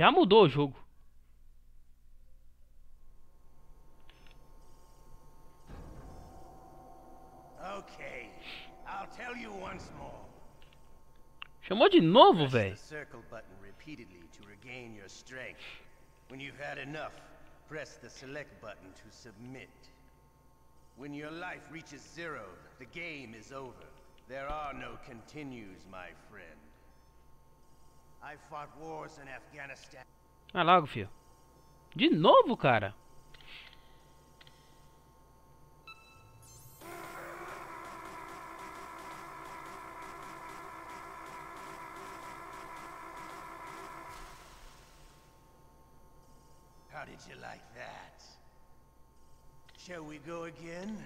Já mudou o jogo. Okay, I'll tell you once more. Chamou de novo, velho. When you've had enough, press the select button to submit. When your life reaches zero, the game is over. There are no continues, my friend. I fought wars in Afghanistan. Vai logo, filho. De novo, cara. How did you like that? Shall we go again?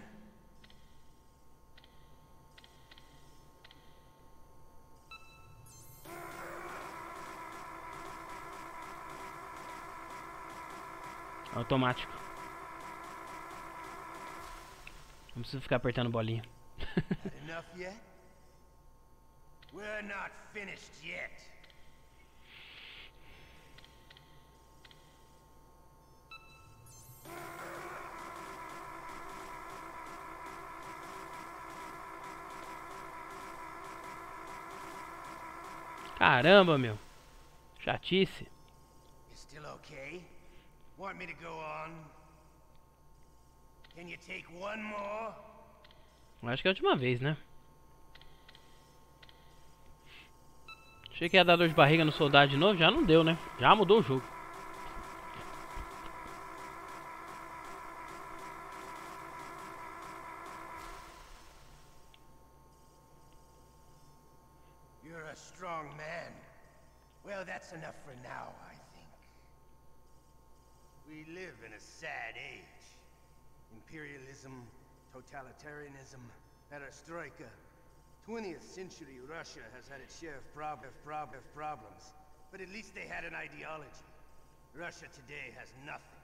Automático. Não preciso ficar apertando bolinha. Enough yet? We're not finished yet. Caramba, meu. Chatice. You still okay? Want me to go on? Can you take one more? Acho que é a última vez, né? Achei que ia dar dor de barriga no soldado de novo, já não deu, né? Já mudou o jogo. You're a strong man. Well, that's enough for now, sad age. Imperialism, totalitarianism, perestroika. 20th century Russia has had its share of, prob of, prob of problems, but at least they had an ideology. Russia today has nothing.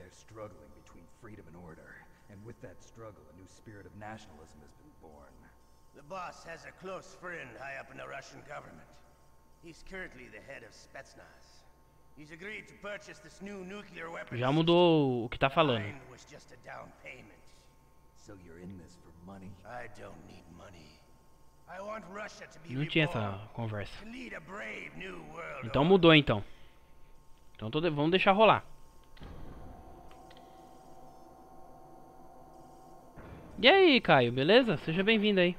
They're struggling between freedom and order, and with that struggle, a new spirit of nationalism has been born. The boss has a close friend high up in the Russian government. He's currently the head of Spetsnaz. Já mudou o que tá falando. Mine was just a down payment. So you're in this for money? I don't need money. I want Russia to be Não tinha essa conversa. to lead a brave new world. Então mudou então. Então tô de- vamos deixar rolar. E aí, Caio, beleza? Seja bem-vindo aí.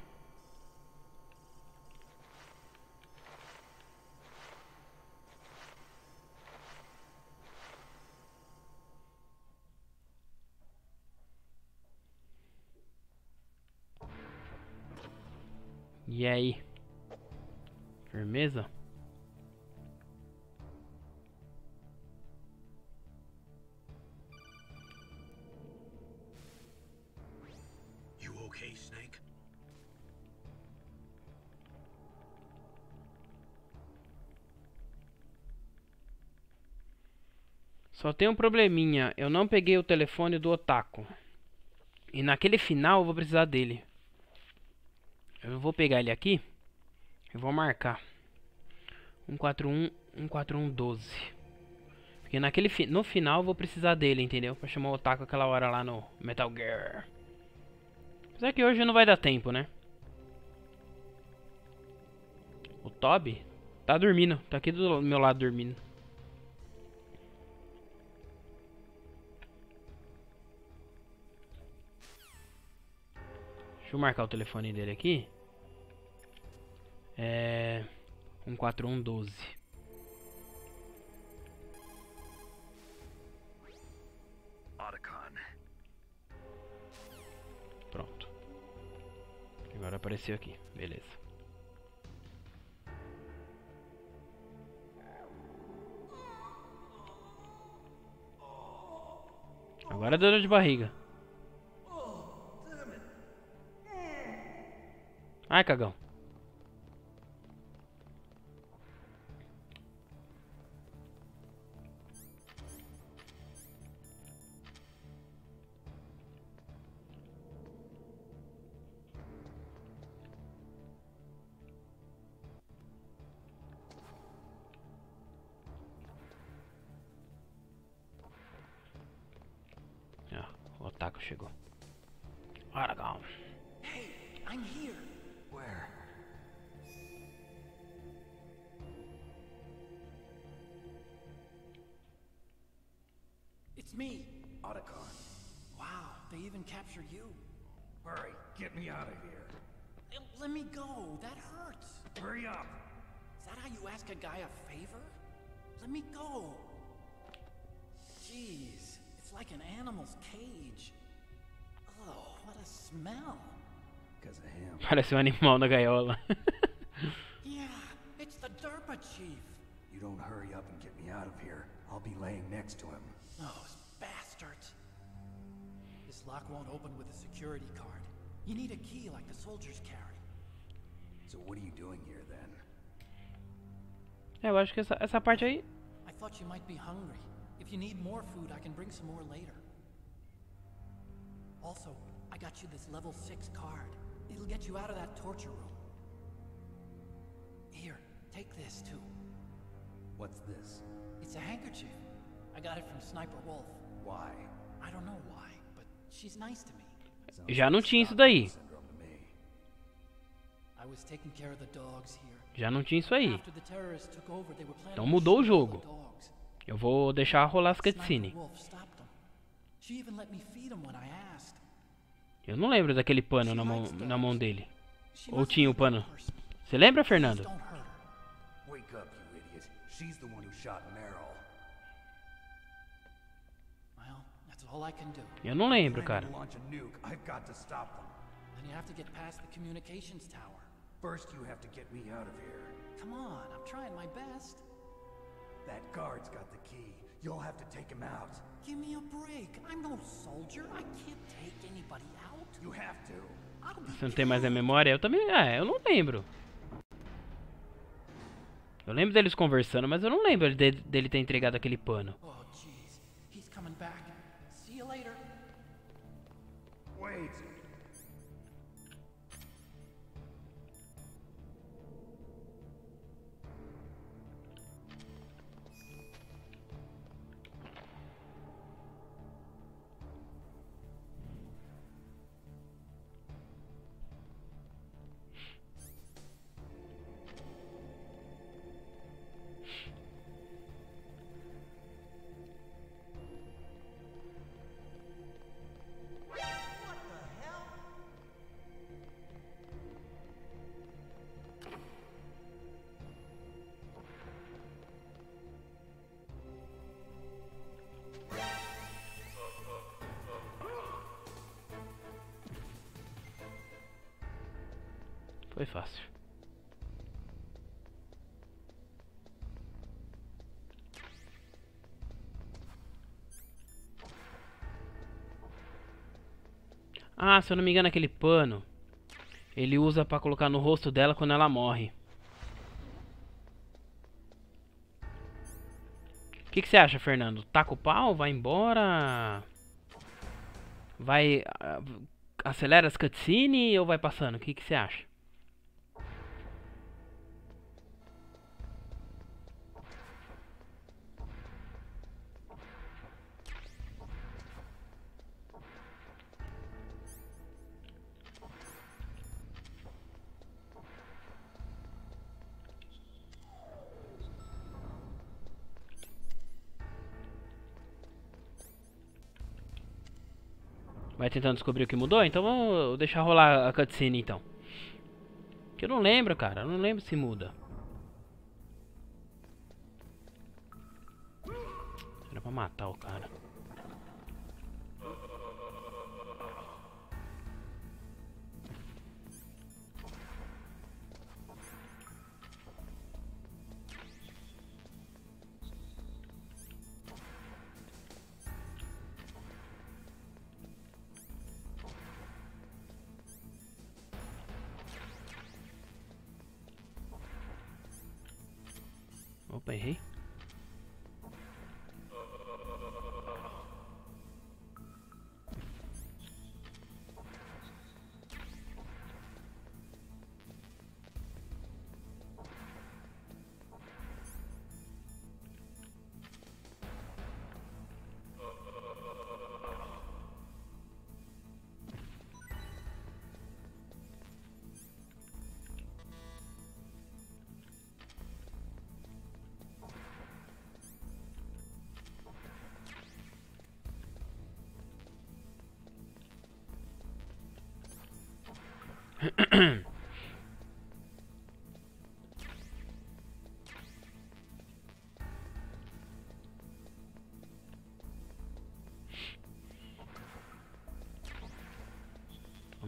E aí? Firmeza? You okay, Snake? Só tem um probleminha. Eu não peguei o telefone do Otaku. E naquele final eu vou precisar dele. Eu vou pegar ele aqui. Eu vou marcar. 141 14112. Porque naquele fi no final eu vou precisar dele, entendeu? Pra chamar o Otaku aquela hora lá no Metal Gear. Apesar que hoje não vai dar tempo, né? O Toby tá dormindo. Tá aqui do meu lado dormindo. Deixa eu marcar o telefone dele aqui. É. 14112. Otacon. Pronto. Agora apareceu aqui. Beleza. Agora deu dor de barriga. Ai, cagão. Ah, o Otaku chegou. Aragão. Hey, I'm here. Me out of here. Let me go. That hurts. Hurry up! Is that how you ask a guy a favor? Let me go. Jeez, it's like an animal's cage. Oh, what a smell. Because of him. Parece um animal na gaiola. Yeah, it's the DERPA chief. You don't hurry up and get me out of here. I'll be laying next to him. Those bastards. This lock won't open with a security card. You need a key like the soldiers carry. So what are you doing here then? É, eu acho que essa, essa parte aí. I thought you might be hungry. If you need more food, I can bring some more later. Also, I got you this level 6 card. It'll get you out of that torture room. Here, take this too. What's this? It's a handkerchief. I got it from Sniper Wolf. Why? I don't know why, but she's nice to me. Já não tinha isso daí. Já não tinha isso aí. Então mudou o jogo. Eu vou deixar rolar as cutscenes. Eu não lembro daquele pano na mão, na mão dele. Ou tinha o pano. Você lembra, Fernando? Eu não lembro, cara. Then you have to get past the communications tower. First, you have to get me out of here. Come on, I'm trying my best. That guard's got the key. You'll have to take him out. Give me a break. I'm no soldier. I can't take anybody out. You have to. Você não tem mais a memória? Eu também. É, eu não lembro. Eu lembro deles conversando, mas eu não lembro de- dele ter entregado aquele pano. Oh, se eu não me engano, aquele pano ele usa pra colocar no rosto dela quando ela morre. O que, você acha, Fernando? Taca o pau? Vai embora? Vai. ah, acelera as cutscenes ou vai passando? O que você acha? Vai tentando descobrir o que mudou? Então vou deixar rolar a cutscene então. Que eu não lembro, cara. Eu não lembro se muda. Era pra matar o cara.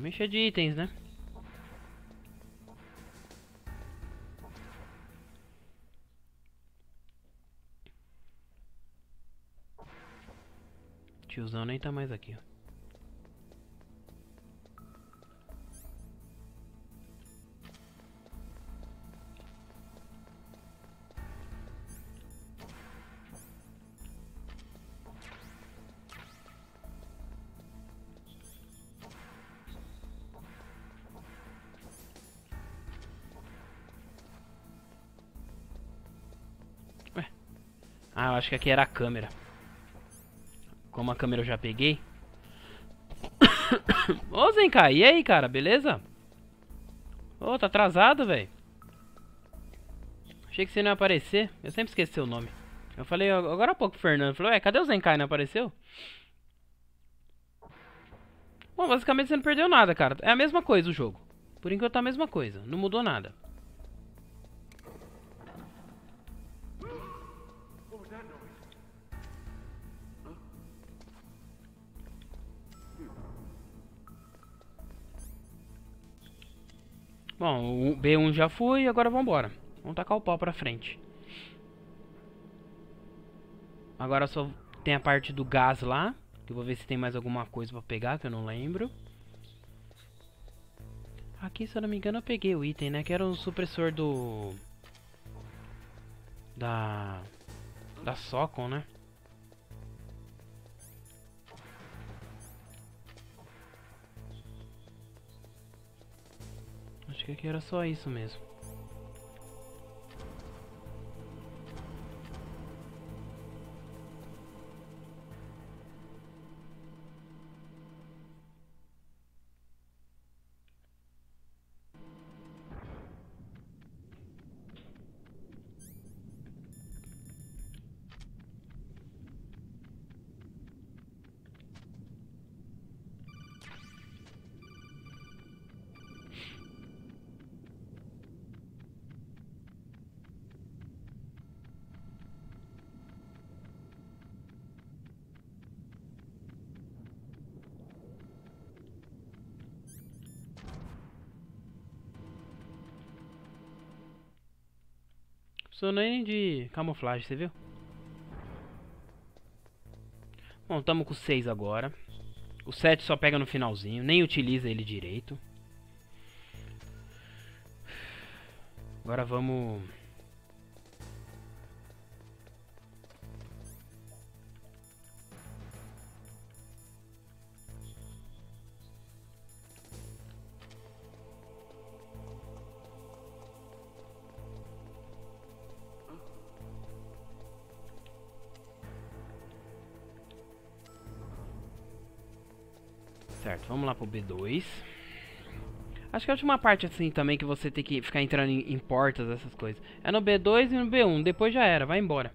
Encher de itens, né? Tiozão nem tá mais aqui, ó. Acho que aqui era a câmera. Como a câmera eu já peguei. Ô, Zenkai, e aí, cara? Beleza? Ô, tá atrasado, velho. Achei que você não ia aparecer. Eu sempre esqueci seu nome. Eu falei agora há pouco pro Fernando. Falei, ué, cadê o Zenkai? Não apareceu? Bom, basicamente você não perdeu nada, cara. É a mesma coisa o jogo. Por enquanto é a mesma coisa. Não mudou nada. Bom, o B1 já foi, agora vambora. Vamos tacar o pau pra frente. Agora só tem a parte do gás lá. Que eu vou ver se tem mais alguma coisa pra pegar, que eu não lembro. Aqui, se eu não me engano, eu peguei o item, né? Que era o supressor do... Da... Da Socon, né? Que era só isso mesmo. Sou nem de camuflagem, você viu? Bom, tamo com 6 agora. O 7 só pega no finalzinho, nem utiliza ele direito. Agora vamos... Lá pro B2. Acho que a última parte assim também que você tem que ficar entrando em, em portas, essas coisas. É no B2 e no B1, depois já era, vai embora.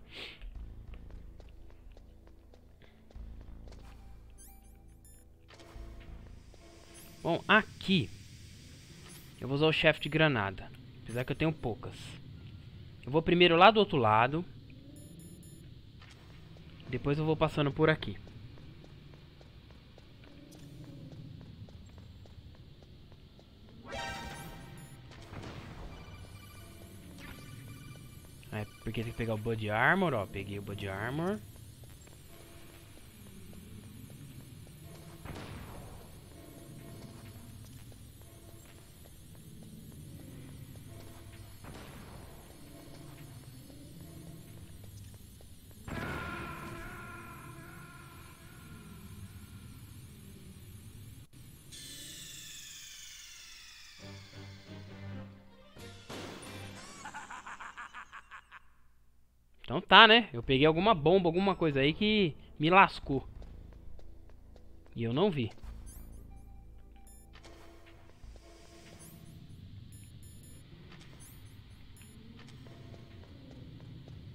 Bom, aqui eu vou usar o chefe de granada. Apesar que eu tenho poucas. Eu vou primeiro lá do outro lado. Depois eu vou passando por aqui. Porque tem que pegar o Bud Armor, ó. Peguei o Bud Armor. Tá, né? Eu peguei alguma bomba, alguma coisa aí que me lascou. E eu não vi.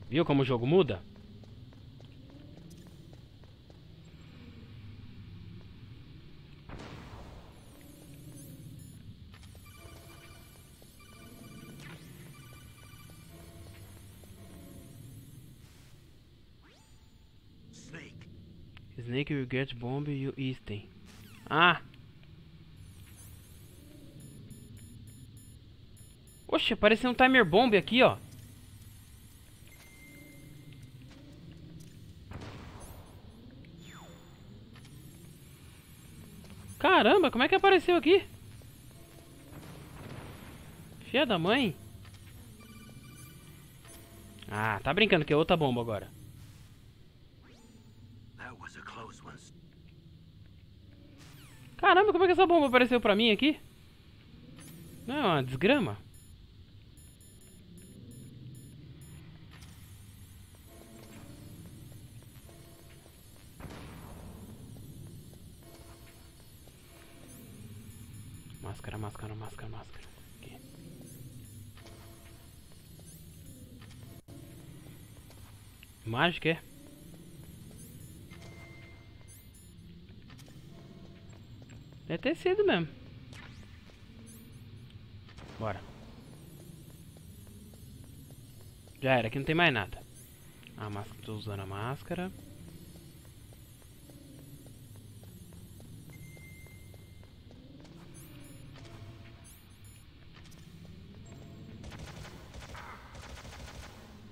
Viu como o jogo muda? Get bomb you Easton. Ah! Oxe, apareceu um timer bomb aqui, ó. Caramba, como é que apareceu aqui? Filha da mãe. Ah, tá brincando que é outra bomba agora. That was a close one. Caramba, como é que essa bomba apareceu pra mim aqui? Não é uma desgrama? Máscara, máscara, máscara, máscara. Aqui. Mágica, é? Deve ter sido mesmo. Bora. Já era, aqui não tem mais nada. A máscara, tô usando a máscara.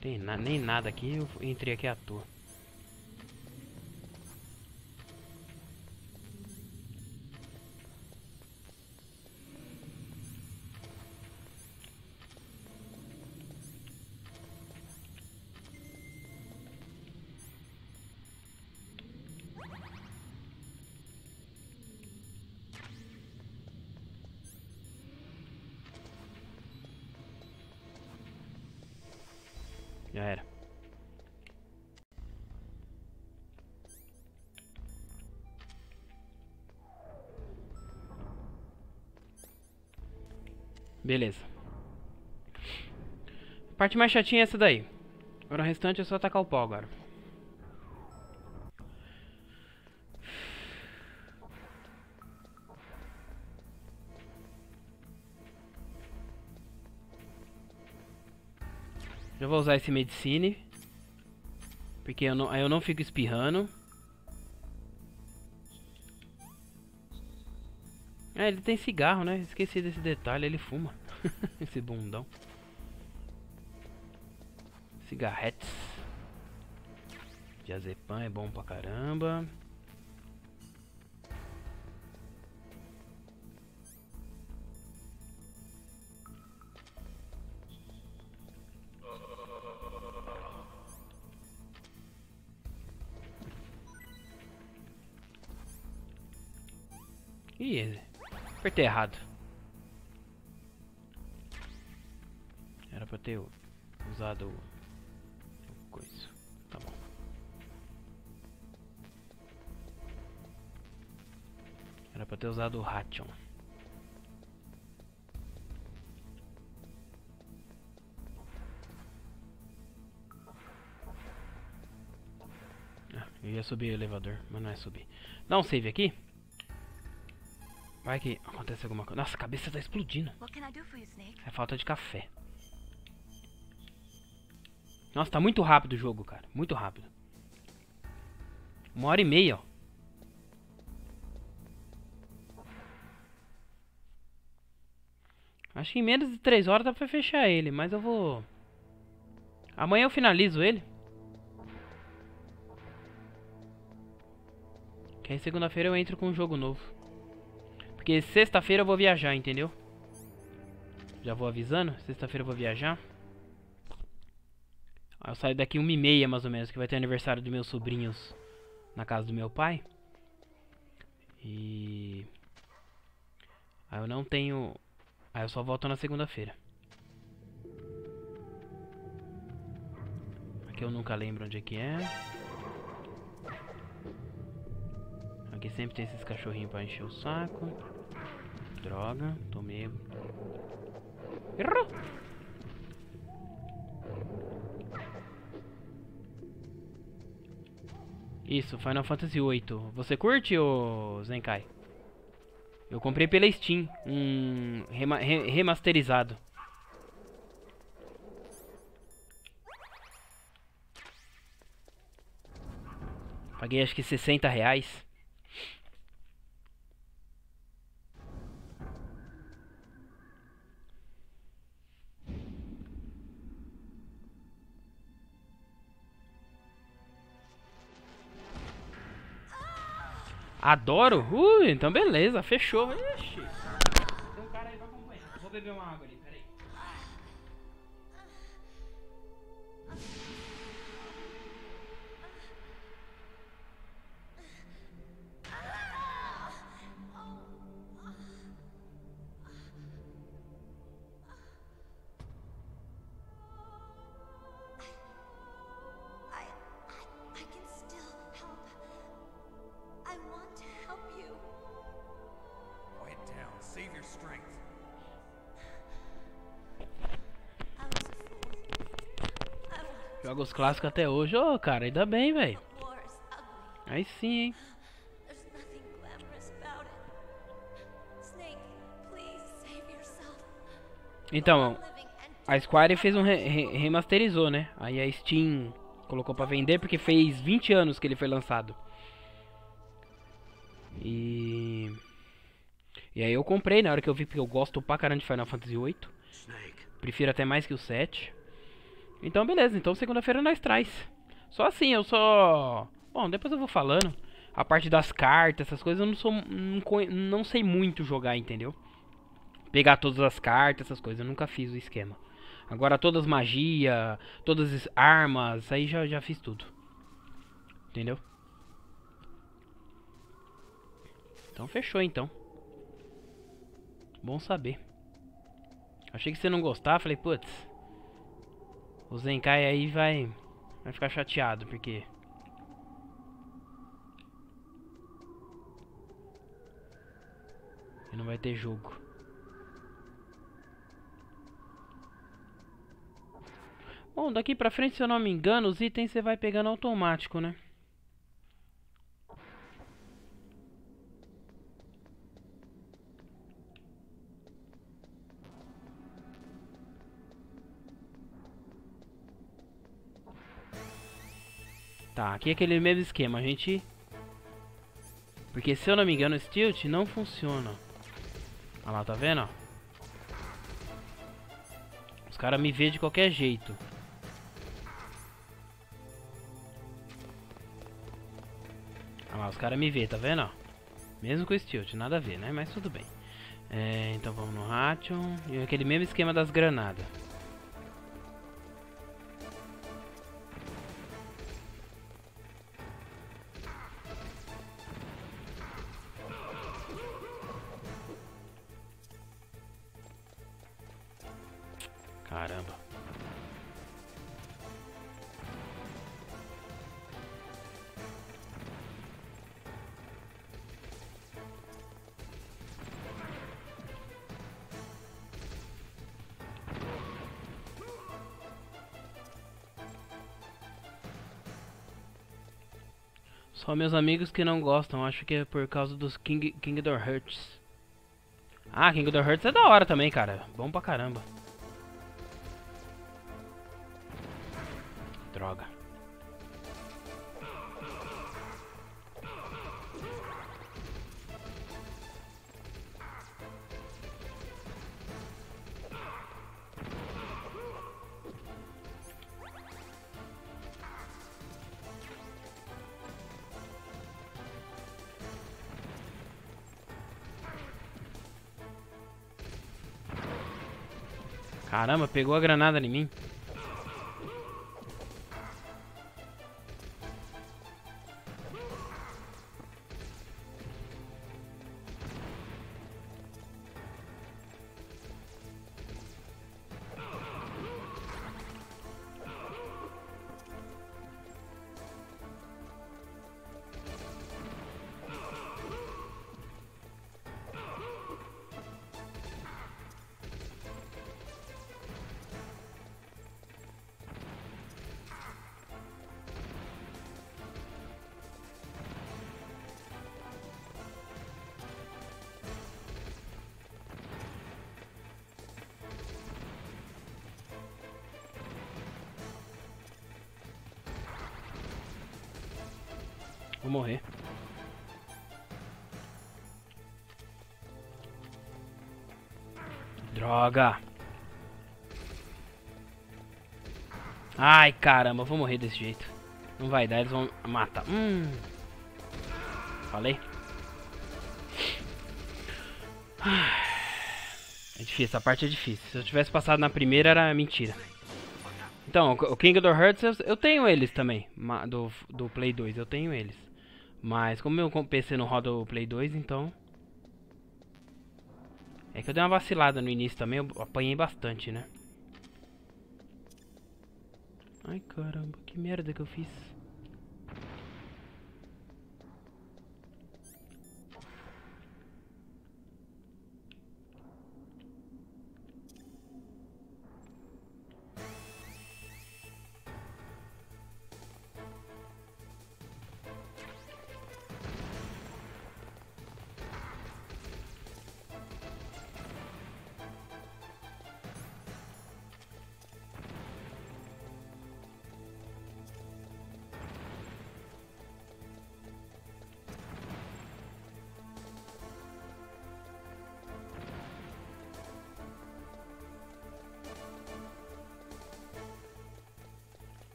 Tem na, nem nada aqui, eu entrei aqui à toa. Já era. Beleza. A parte mais chatinha é essa daí. Agora o restante é só atacar o pau agora. Já vou usar esse medicine. Porque eu não, eu não fico espirrando. É, ele tem cigarro, né? Esqueci desse detalhe, ele fuma. esse bundão. Cigarretes. Diazepam é bom pra caramba. Apertei errado. Era pra ter usado o coisa. Tá bom. Era pra ter usado o Ration. Ah, eu ia subir o elevador, mas não é subir. Dá um save aqui. Vai que acontece alguma coisa. Nossa, a cabeça tá explodindo. É falta de café. Nossa, tá muito rápido o jogo, cara. Muito rápido. Uma hora e meia, ó. Acho que em menos de três horas dá pra fechar ele, mas eu vou... Amanhã eu finalizo ele. Que aí segunda-feira eu entro com um jogo novo. Porque sexta-feira eu vou viajar, entendeu? Já vou avisando. Sexta-feira eu vou viajar. Eu saio daqui uma e meia mais ou menos, que vai ter aniversário dos meus sobrinhos na casa do meu pai. E... Aí eu não tenho... Aí eu só volto na segunda-feira. Aqui eu nunca lembro onde é que é. Aqui sempre tem esses cachorrinhos pra encher o saco. Droga, tomei. Errou! Isso, Final Fantasy VIII. Você curte, ô Zenkai? Eu comprei pela Steam, um rema re remasterizado. Paguei acho que 60 reais. Adoro? Ui, então beleza, fechou. Ixi. Tem um cara aí pra acompanhar. Vou beber uma água ali, clássicos até hoje. Ô, cara, ainda bem, velho. Aí sim, hein. Então, a Square fez um re re- remasterizou, né? Aí a Steam colocou pra vender porque fez 20 anos que ele foi lançado. E E aí eu comprei na hora que eu vi porque eu gosto pra caramba de Final Fantasy VIII. Prefiro até mais que o 7. Então beleza, então segunda-feira nós traz. Só assim, eu só. Bom, depois eu vou falando. A parte das cartas, essas coisas eu não sou. Não, não sei muito jogar, entendeu? Pegar todas as cartas, essas coisas, eu nunca fiz o esquema. Agora todas magia, todas as armas, aí já, já fiz tudo. Entendeu? Então fechou então. Bom saber. Achei que você não gostava, falei, putz. O Zenkai aí vai vai ficar chateado porque e não vai ter jogo. Bom, daqui pra frente, se eu não me engano, os itens você vai pegando automático, né? Tá, aqui é aquele mesmo esquema, a gente... Porque se eu não me engano, o Stilt não funciona. Olha lá, tá vendo? Os caras me vê de qualquer jeito. Olha lá, os caras me vê, tá vendo? Mesmo com o Stilt, nada a ver, né? Mas tudo bem. É, então vamos no Ration. E aquele mesmo esquema das granadas. Só meus amigos que não gostam, acho que é por causa dos King, Kingdom Hearts. Ah, King of the Hearts é da hora também, cara. Bom pra caramba. Caramba, pegou a granada em mim. Ai, caramba, eu vou morrer desse jeito. Não vai dar, eles vão matar. Hum. Falei? É difícil, essa parte é difícil. Se eu tivesse passado na primeira, era mentira. Então, o King of Hearts, eu tenho eles também. Do, do Play 2, eu tenho eles. Mas como meu PC não roda o Play 2, então... É que eu dei uma vacilada no início também, eu apanhei bastante, né? Ai caramba, que merda que eu fiz.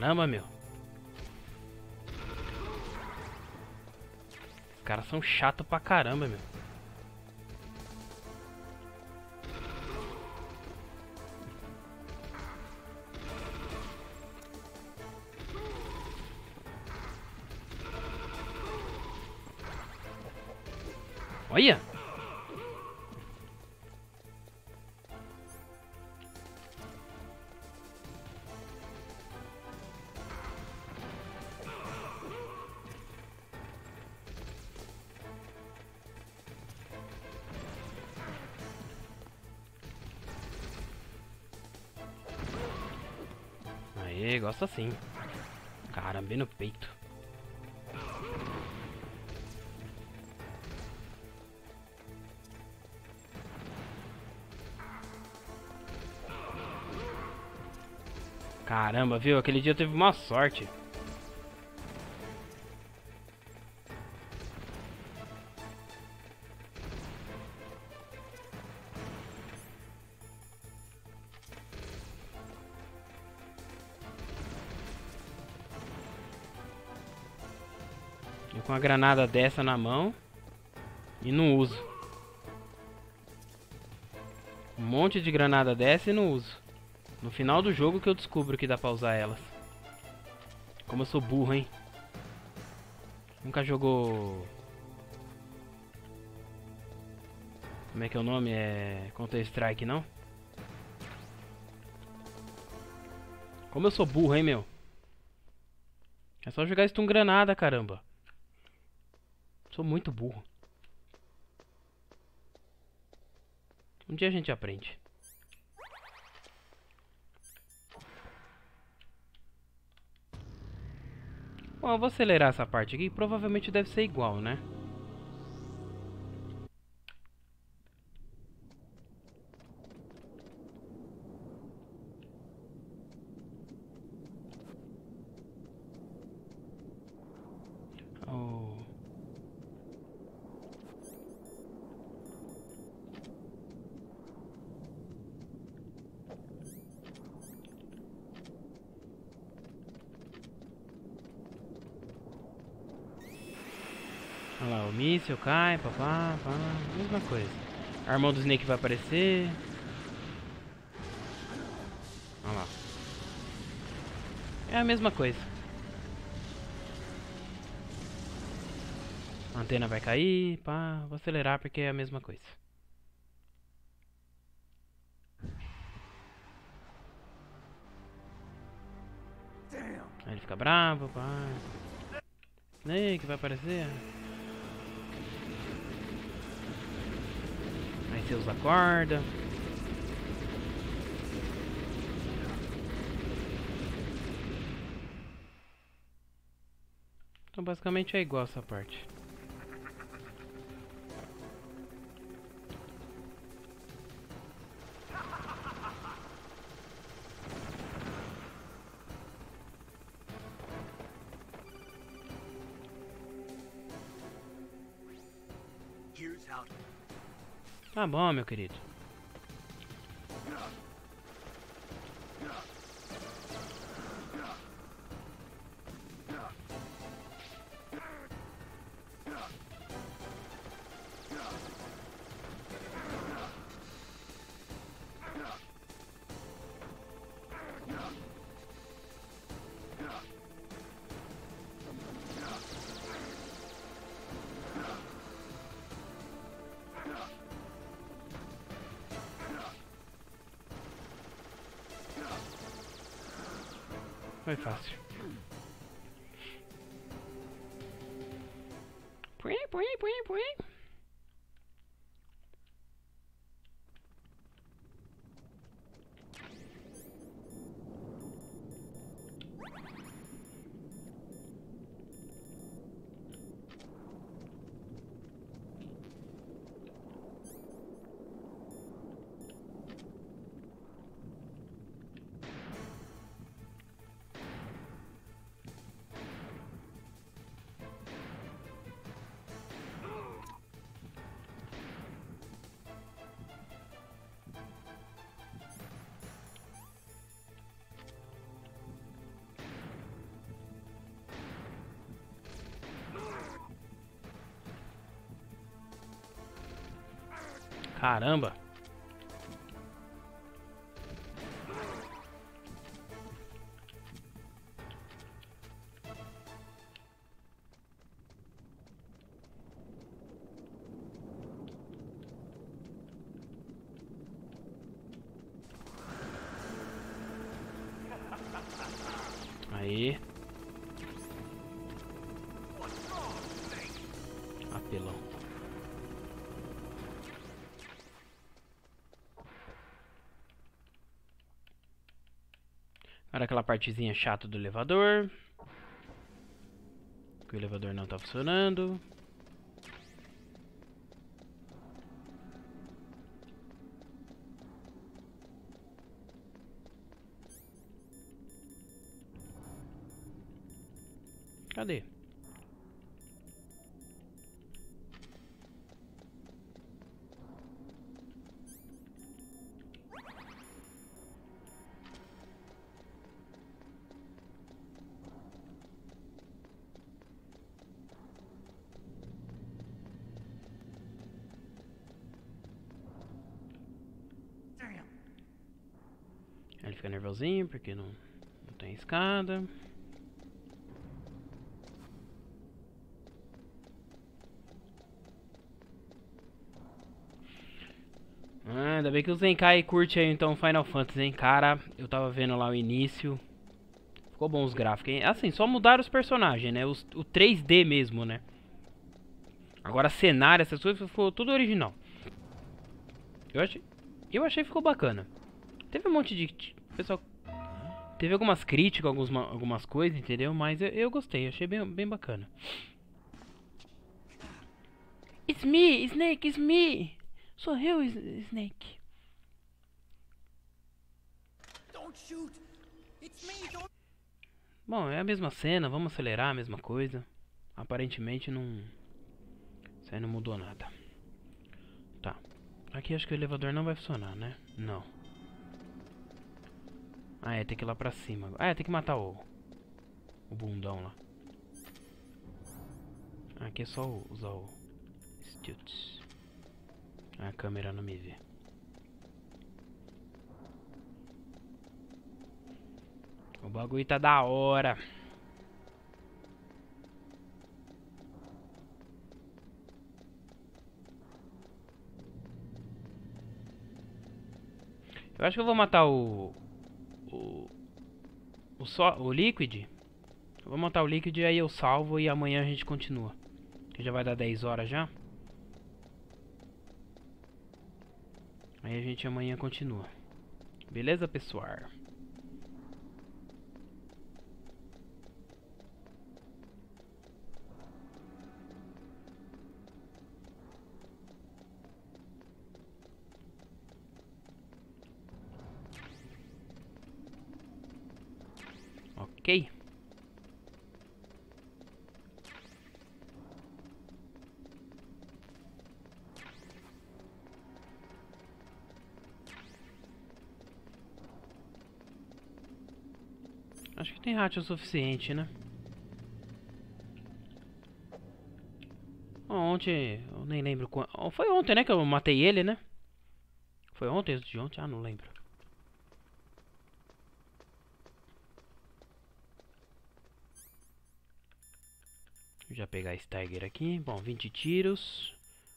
Caramba, meu. Os caras são chatos pra caramba, meu. Aê, gosta assim. Caramba, bem no peito. Caramba, viu? Aquele dia teve uma sorte. Granada dessa na mão e não uso. Um monte de granada dessa e não uso. No final do jogo que eu descubro que dá pra usar elas. Como eu sou burro, hein? Nunca jogou... Como é que é o nome? É. Counter Strike, não? Como eu sou burro, hein, meu? É só jogar stun granada, caramba. Sou muito burro. Um dia a gente aprende. Bom, eu vou acelerar essa parte aqui. Provavelmente deve ser igual, né? Oh. Olha lá, o míssil cai, papá, pá, mesma coisa. A arma do Snake vai aparecer. Olha lá. É a mesma coisa. A antena vai cair, pá, vou acelerar porque é a mesma coisa. Aí ele fica bravo, pá. Snake vai aparecer. Aí você usa a corda. Então basicamente é igual essa parte. Tá bom, meu querido. Foi fácil. Caramba. Agora aquela partezinha chata do elevador. Que o elevador não tá funcionando. Fica nervosinho porque não, não tem escada. ainda bem que o Zenkai curte aí então Final Fantasy, hein? Cara, eu tava vendo lá o início. Ficou bom os gráficos, hein? Assim, só mudaram os personagens, né? Os, o 3D mesmo, né? Agora cenário, essas coisas, ficou tudo original. Eu achei, eu achei que ficou bacana. Teve um monte de... Pessoal... Teve algumas críticas, algumas, algumas coisas, entendeu? Mas eu, eu gostei, achei bem, bem bacana. It's me, Snake, it's me! Sou eu, Snake. Don't shoot! It's me, don't... Bom, é a mesma cena, vamos acelerar a mesma coisa. Aparentemente não... Isso aí não mudou nada. Tá. Aqui acho que o elevador não vai funcionar, né? Não. Ah, é, tem que ir lá pra cima. Ah, é, tem que matar o... O bundão lá. Aqui é só usar o... Stutz. A câmera não me vê. O bagulho tá da hora. Eu acho que eu vou matar o... O... O, o Liquid. Eu vou matar o Liquid e aí eu salvo e amanhã a gente continua. Que já vai dar 10 horas já. Aí a gente amanhã continua. Beleza, pessoal? Acho que tem rato o suficiente, né? Ontem, eu nem lembro quando. Foi ontem, né? Que eu matei ele, né? Foi ontem, de ontem? Ah, não lembro. Já pegar esse Tiger aqui. Bom, 20 tiros.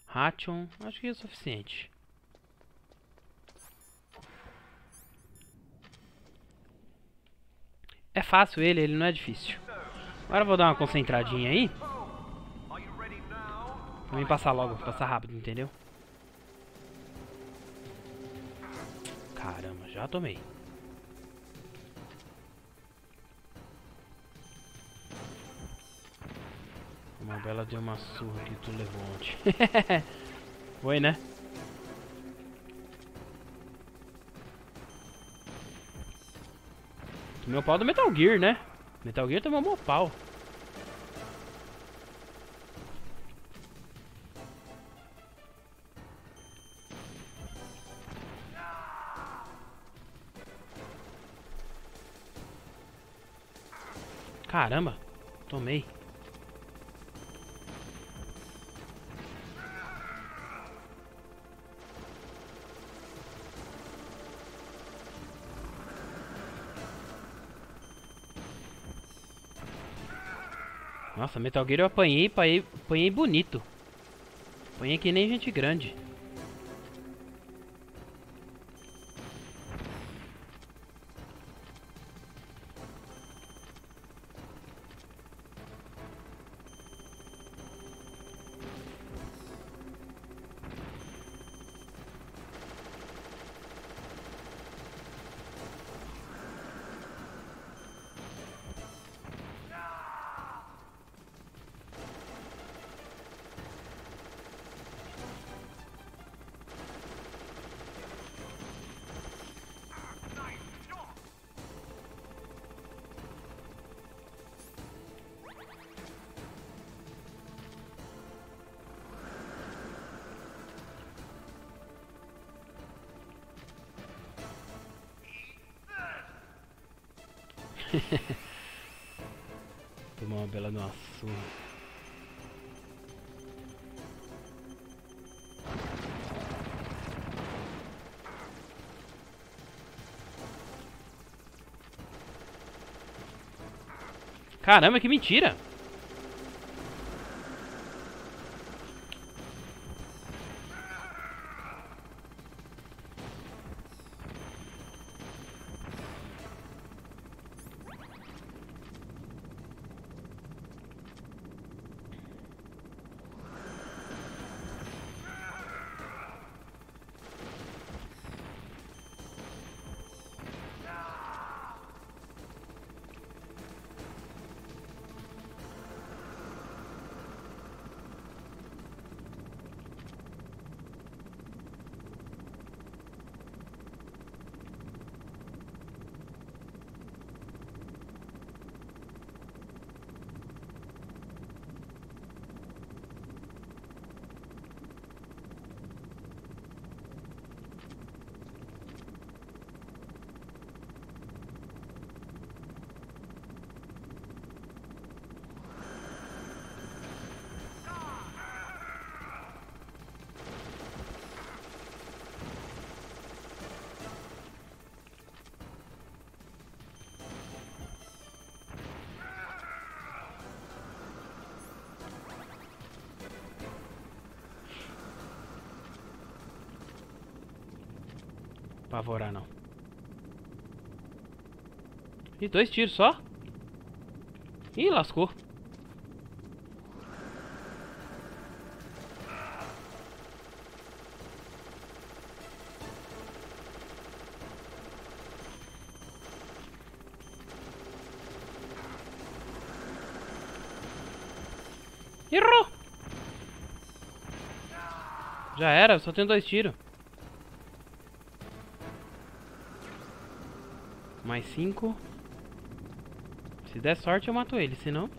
Ration. Acho que é o suficiente. É fácil ele, ele não é difícil. Agora eu vou dar uma concentradinha aí. Me passar logo, passar rápido, entendeu? Caramba, já tomei. Uma bela deu uma surra que tu levou ontem. Foi, né? Tomei o pau do Metal Gear, né? Metal Gear tomou um pau. Caramba, tomei. Nossa, Metal Gear eu apanhei, apanhei, apanhei bonito. Apanhei que nem gente grande. Tomar uma bela numa surra. Caramba, que mentira! Apavorar, não. E dois tiros só? Ih, lascou. Errou! Já era, só tem dois tiros. Cinco. Se der sorte eu mato ele, senão...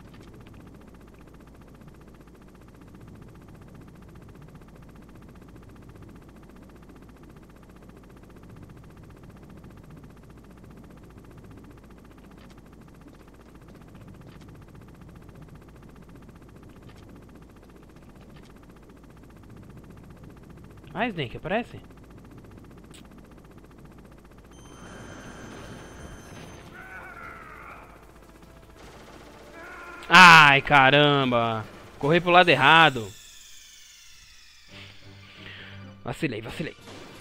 Ah, Snake, aparece? Ai, caramba. Corri pro lado errado. Vacilei, vacilei.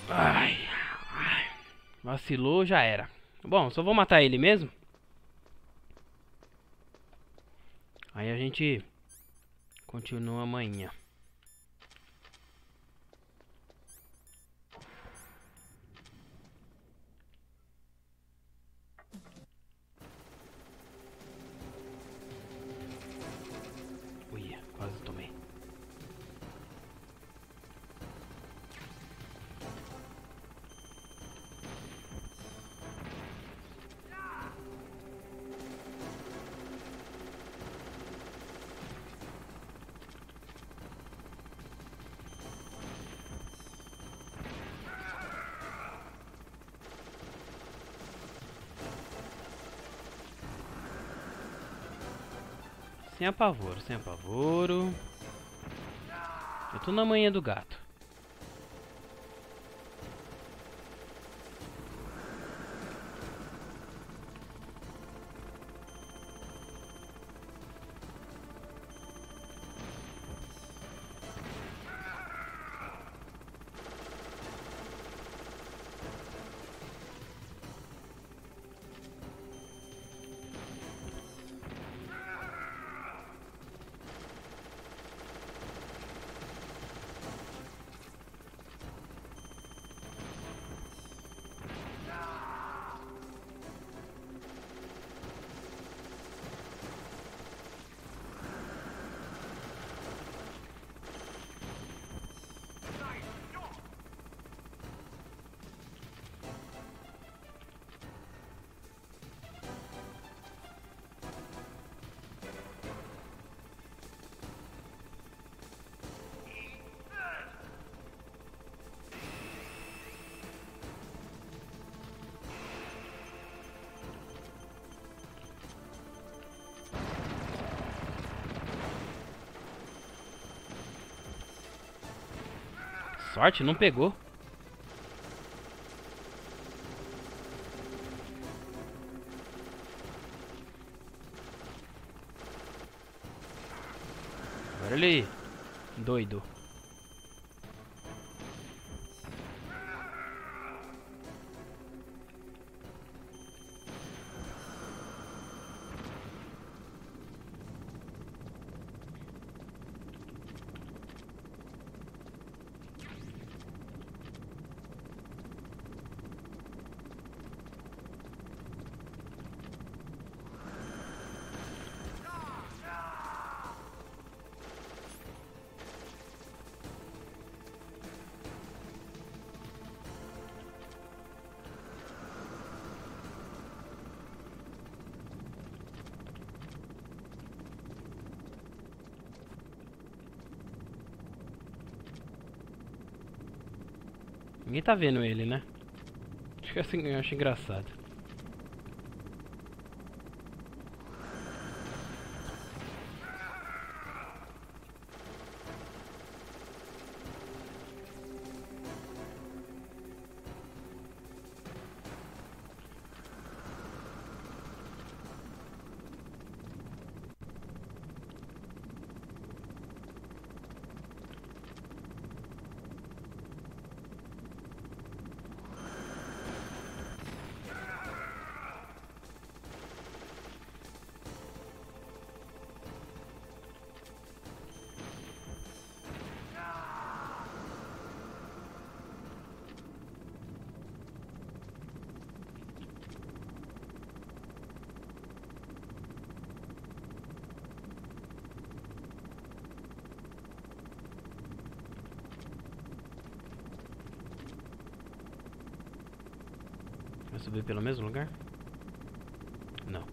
Ai, ai. Vacilou, já era. Bom, só vou matar ele mesmo. Aí a gente continua amanhã. Sem apavoro, sem apavoro. Eu tô na manhã do gato. Sorte, não pegou. Agora ele... Doido. Ninguém tá vendo ele, né? Acho que assim, eu acho engraçado. Subir pelo mesmo lugar? Não.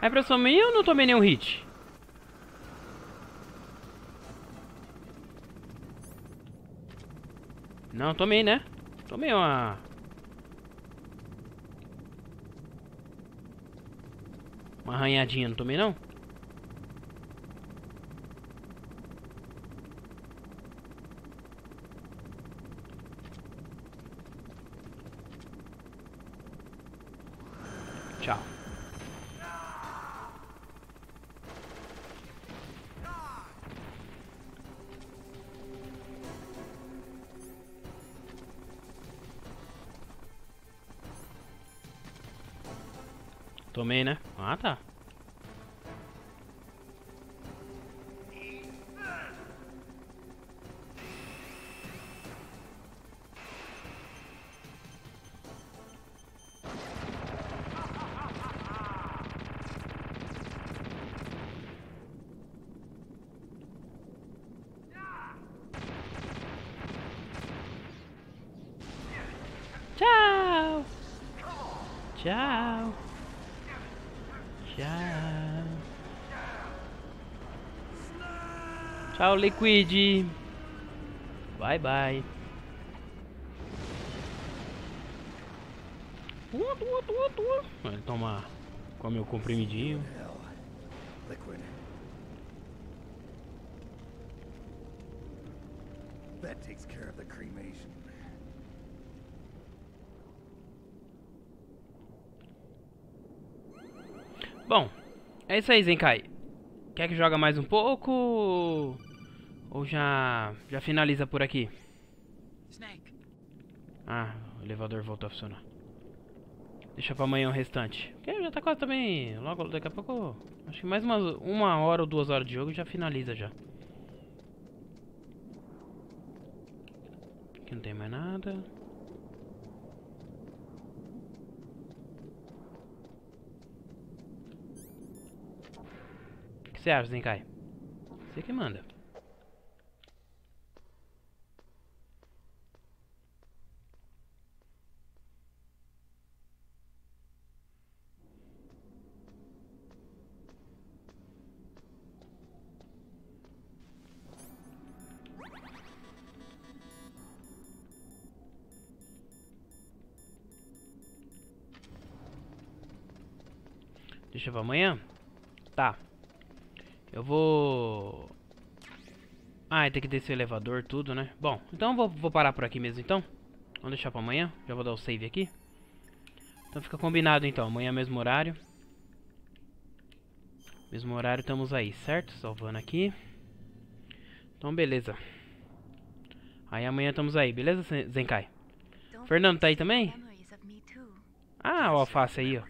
A impressão minha eu não tomei nenhum hit. Não, tomei, né? Tomei uma... arranhadinha, não tomei não? Tchau. Tomei, né? Ah, tá. Tchau, Liquid. Bye, bye. Tua, tua, tua, tua. Ele toma. Come o comprimidinho. Liquid. That takes care of the cremation. Bom, é isso aí, Zenkai. Quer que joga mais um pouco? Ou já já finaliza por aqui? Snake, Ah, o elevador voltou a funcionar. Deixa pra amanhã o restante. Porque já tá quase também. Logo daqui a pouco. Acho que mais uma, uma hora ou duas horas de jogo já finaliza já. Aqui não tem mais nada. O que você acha, Zenkai? Você que manda. Deixa pra amanhã? Tá. Eu vou... Ah, tem que descer o elevador, tudo, né? Bom, então eu vou, vou parar por aqui mesmo, então. Vamos deixar pra amanhã. Já vou dar o save aqui. Então fica combinado, então. Amanhã mesmo horário. Mesmo horário, estamos aí, certo? Salvando aqui. Então, beleza. Aí amanhã estamos aí, beleza, Zen- Zenkai? Fernando tá aí também? Ah, o Alface aí, ó.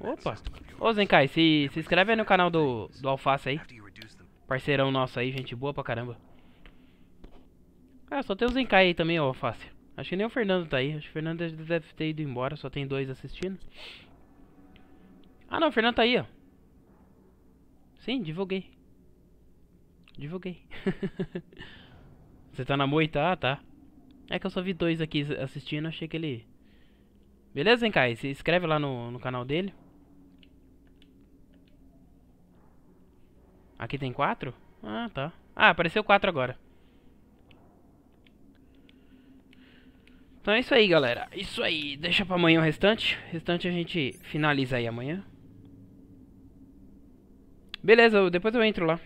Opa. Ô, Zenkai, se, se inscreve aí no canal do, do Alface aí. Parceirão nosso aí, gente boa pra caramba. Ah, só tem o Zenkai aí também, ó, Alface. Acho que nem o Fernando tá aí. Acho que o Fernando deve- ter ido embora, só tem dois assistindo. Ah, não, o Fernando tá aí, ó. Sim, divulguei. Divulguei. Você tá na moita? Ah, tá. É que eu só vi dois aqui assistindo, achei que ele... Beleza, Zenkai? Se inscreve lá no, no canal dele. Aqui tem quatro? Ah, tá. Ah, apareceu quatro agora. Então é isso aí, galera. Isso aí. Deixa pra amanhã o restante. O restante a gente finaliza aí amanhã. Beleza, depois eu entro lá.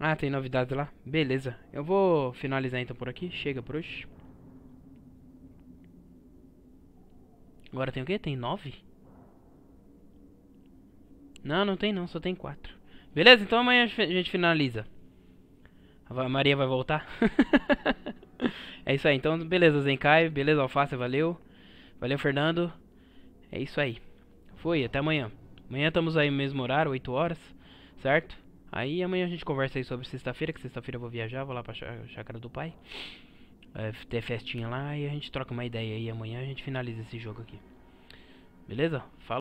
Ah, tem novidades lá? Beleza. Eu vou finalizar então por aqui. Chega por hoje. Agora tem o quê? Tem nove? Não, não tem não. Só tem quatro. Beleza? Então amanhã a gente finaliza. A Maria vai voltar. é isso aí. Então, beleza, Zenkai. Beleza, Alface. Valeu. Valeu, Fernando. É isso aí. Foi, até amanhã. Amanhã estamos aí no mesmo horário, 8 horas. Certo? Aí amanhã a gente conversa aí sobre sexta-feira, que sexta-feira eu vou viajar, vou lá pra chá- chácara do pai. É, ter festinha lá e a gente troca uma ideia aí. Amanhã a gente finaliza esse jogo aqui. Beleza? Falou.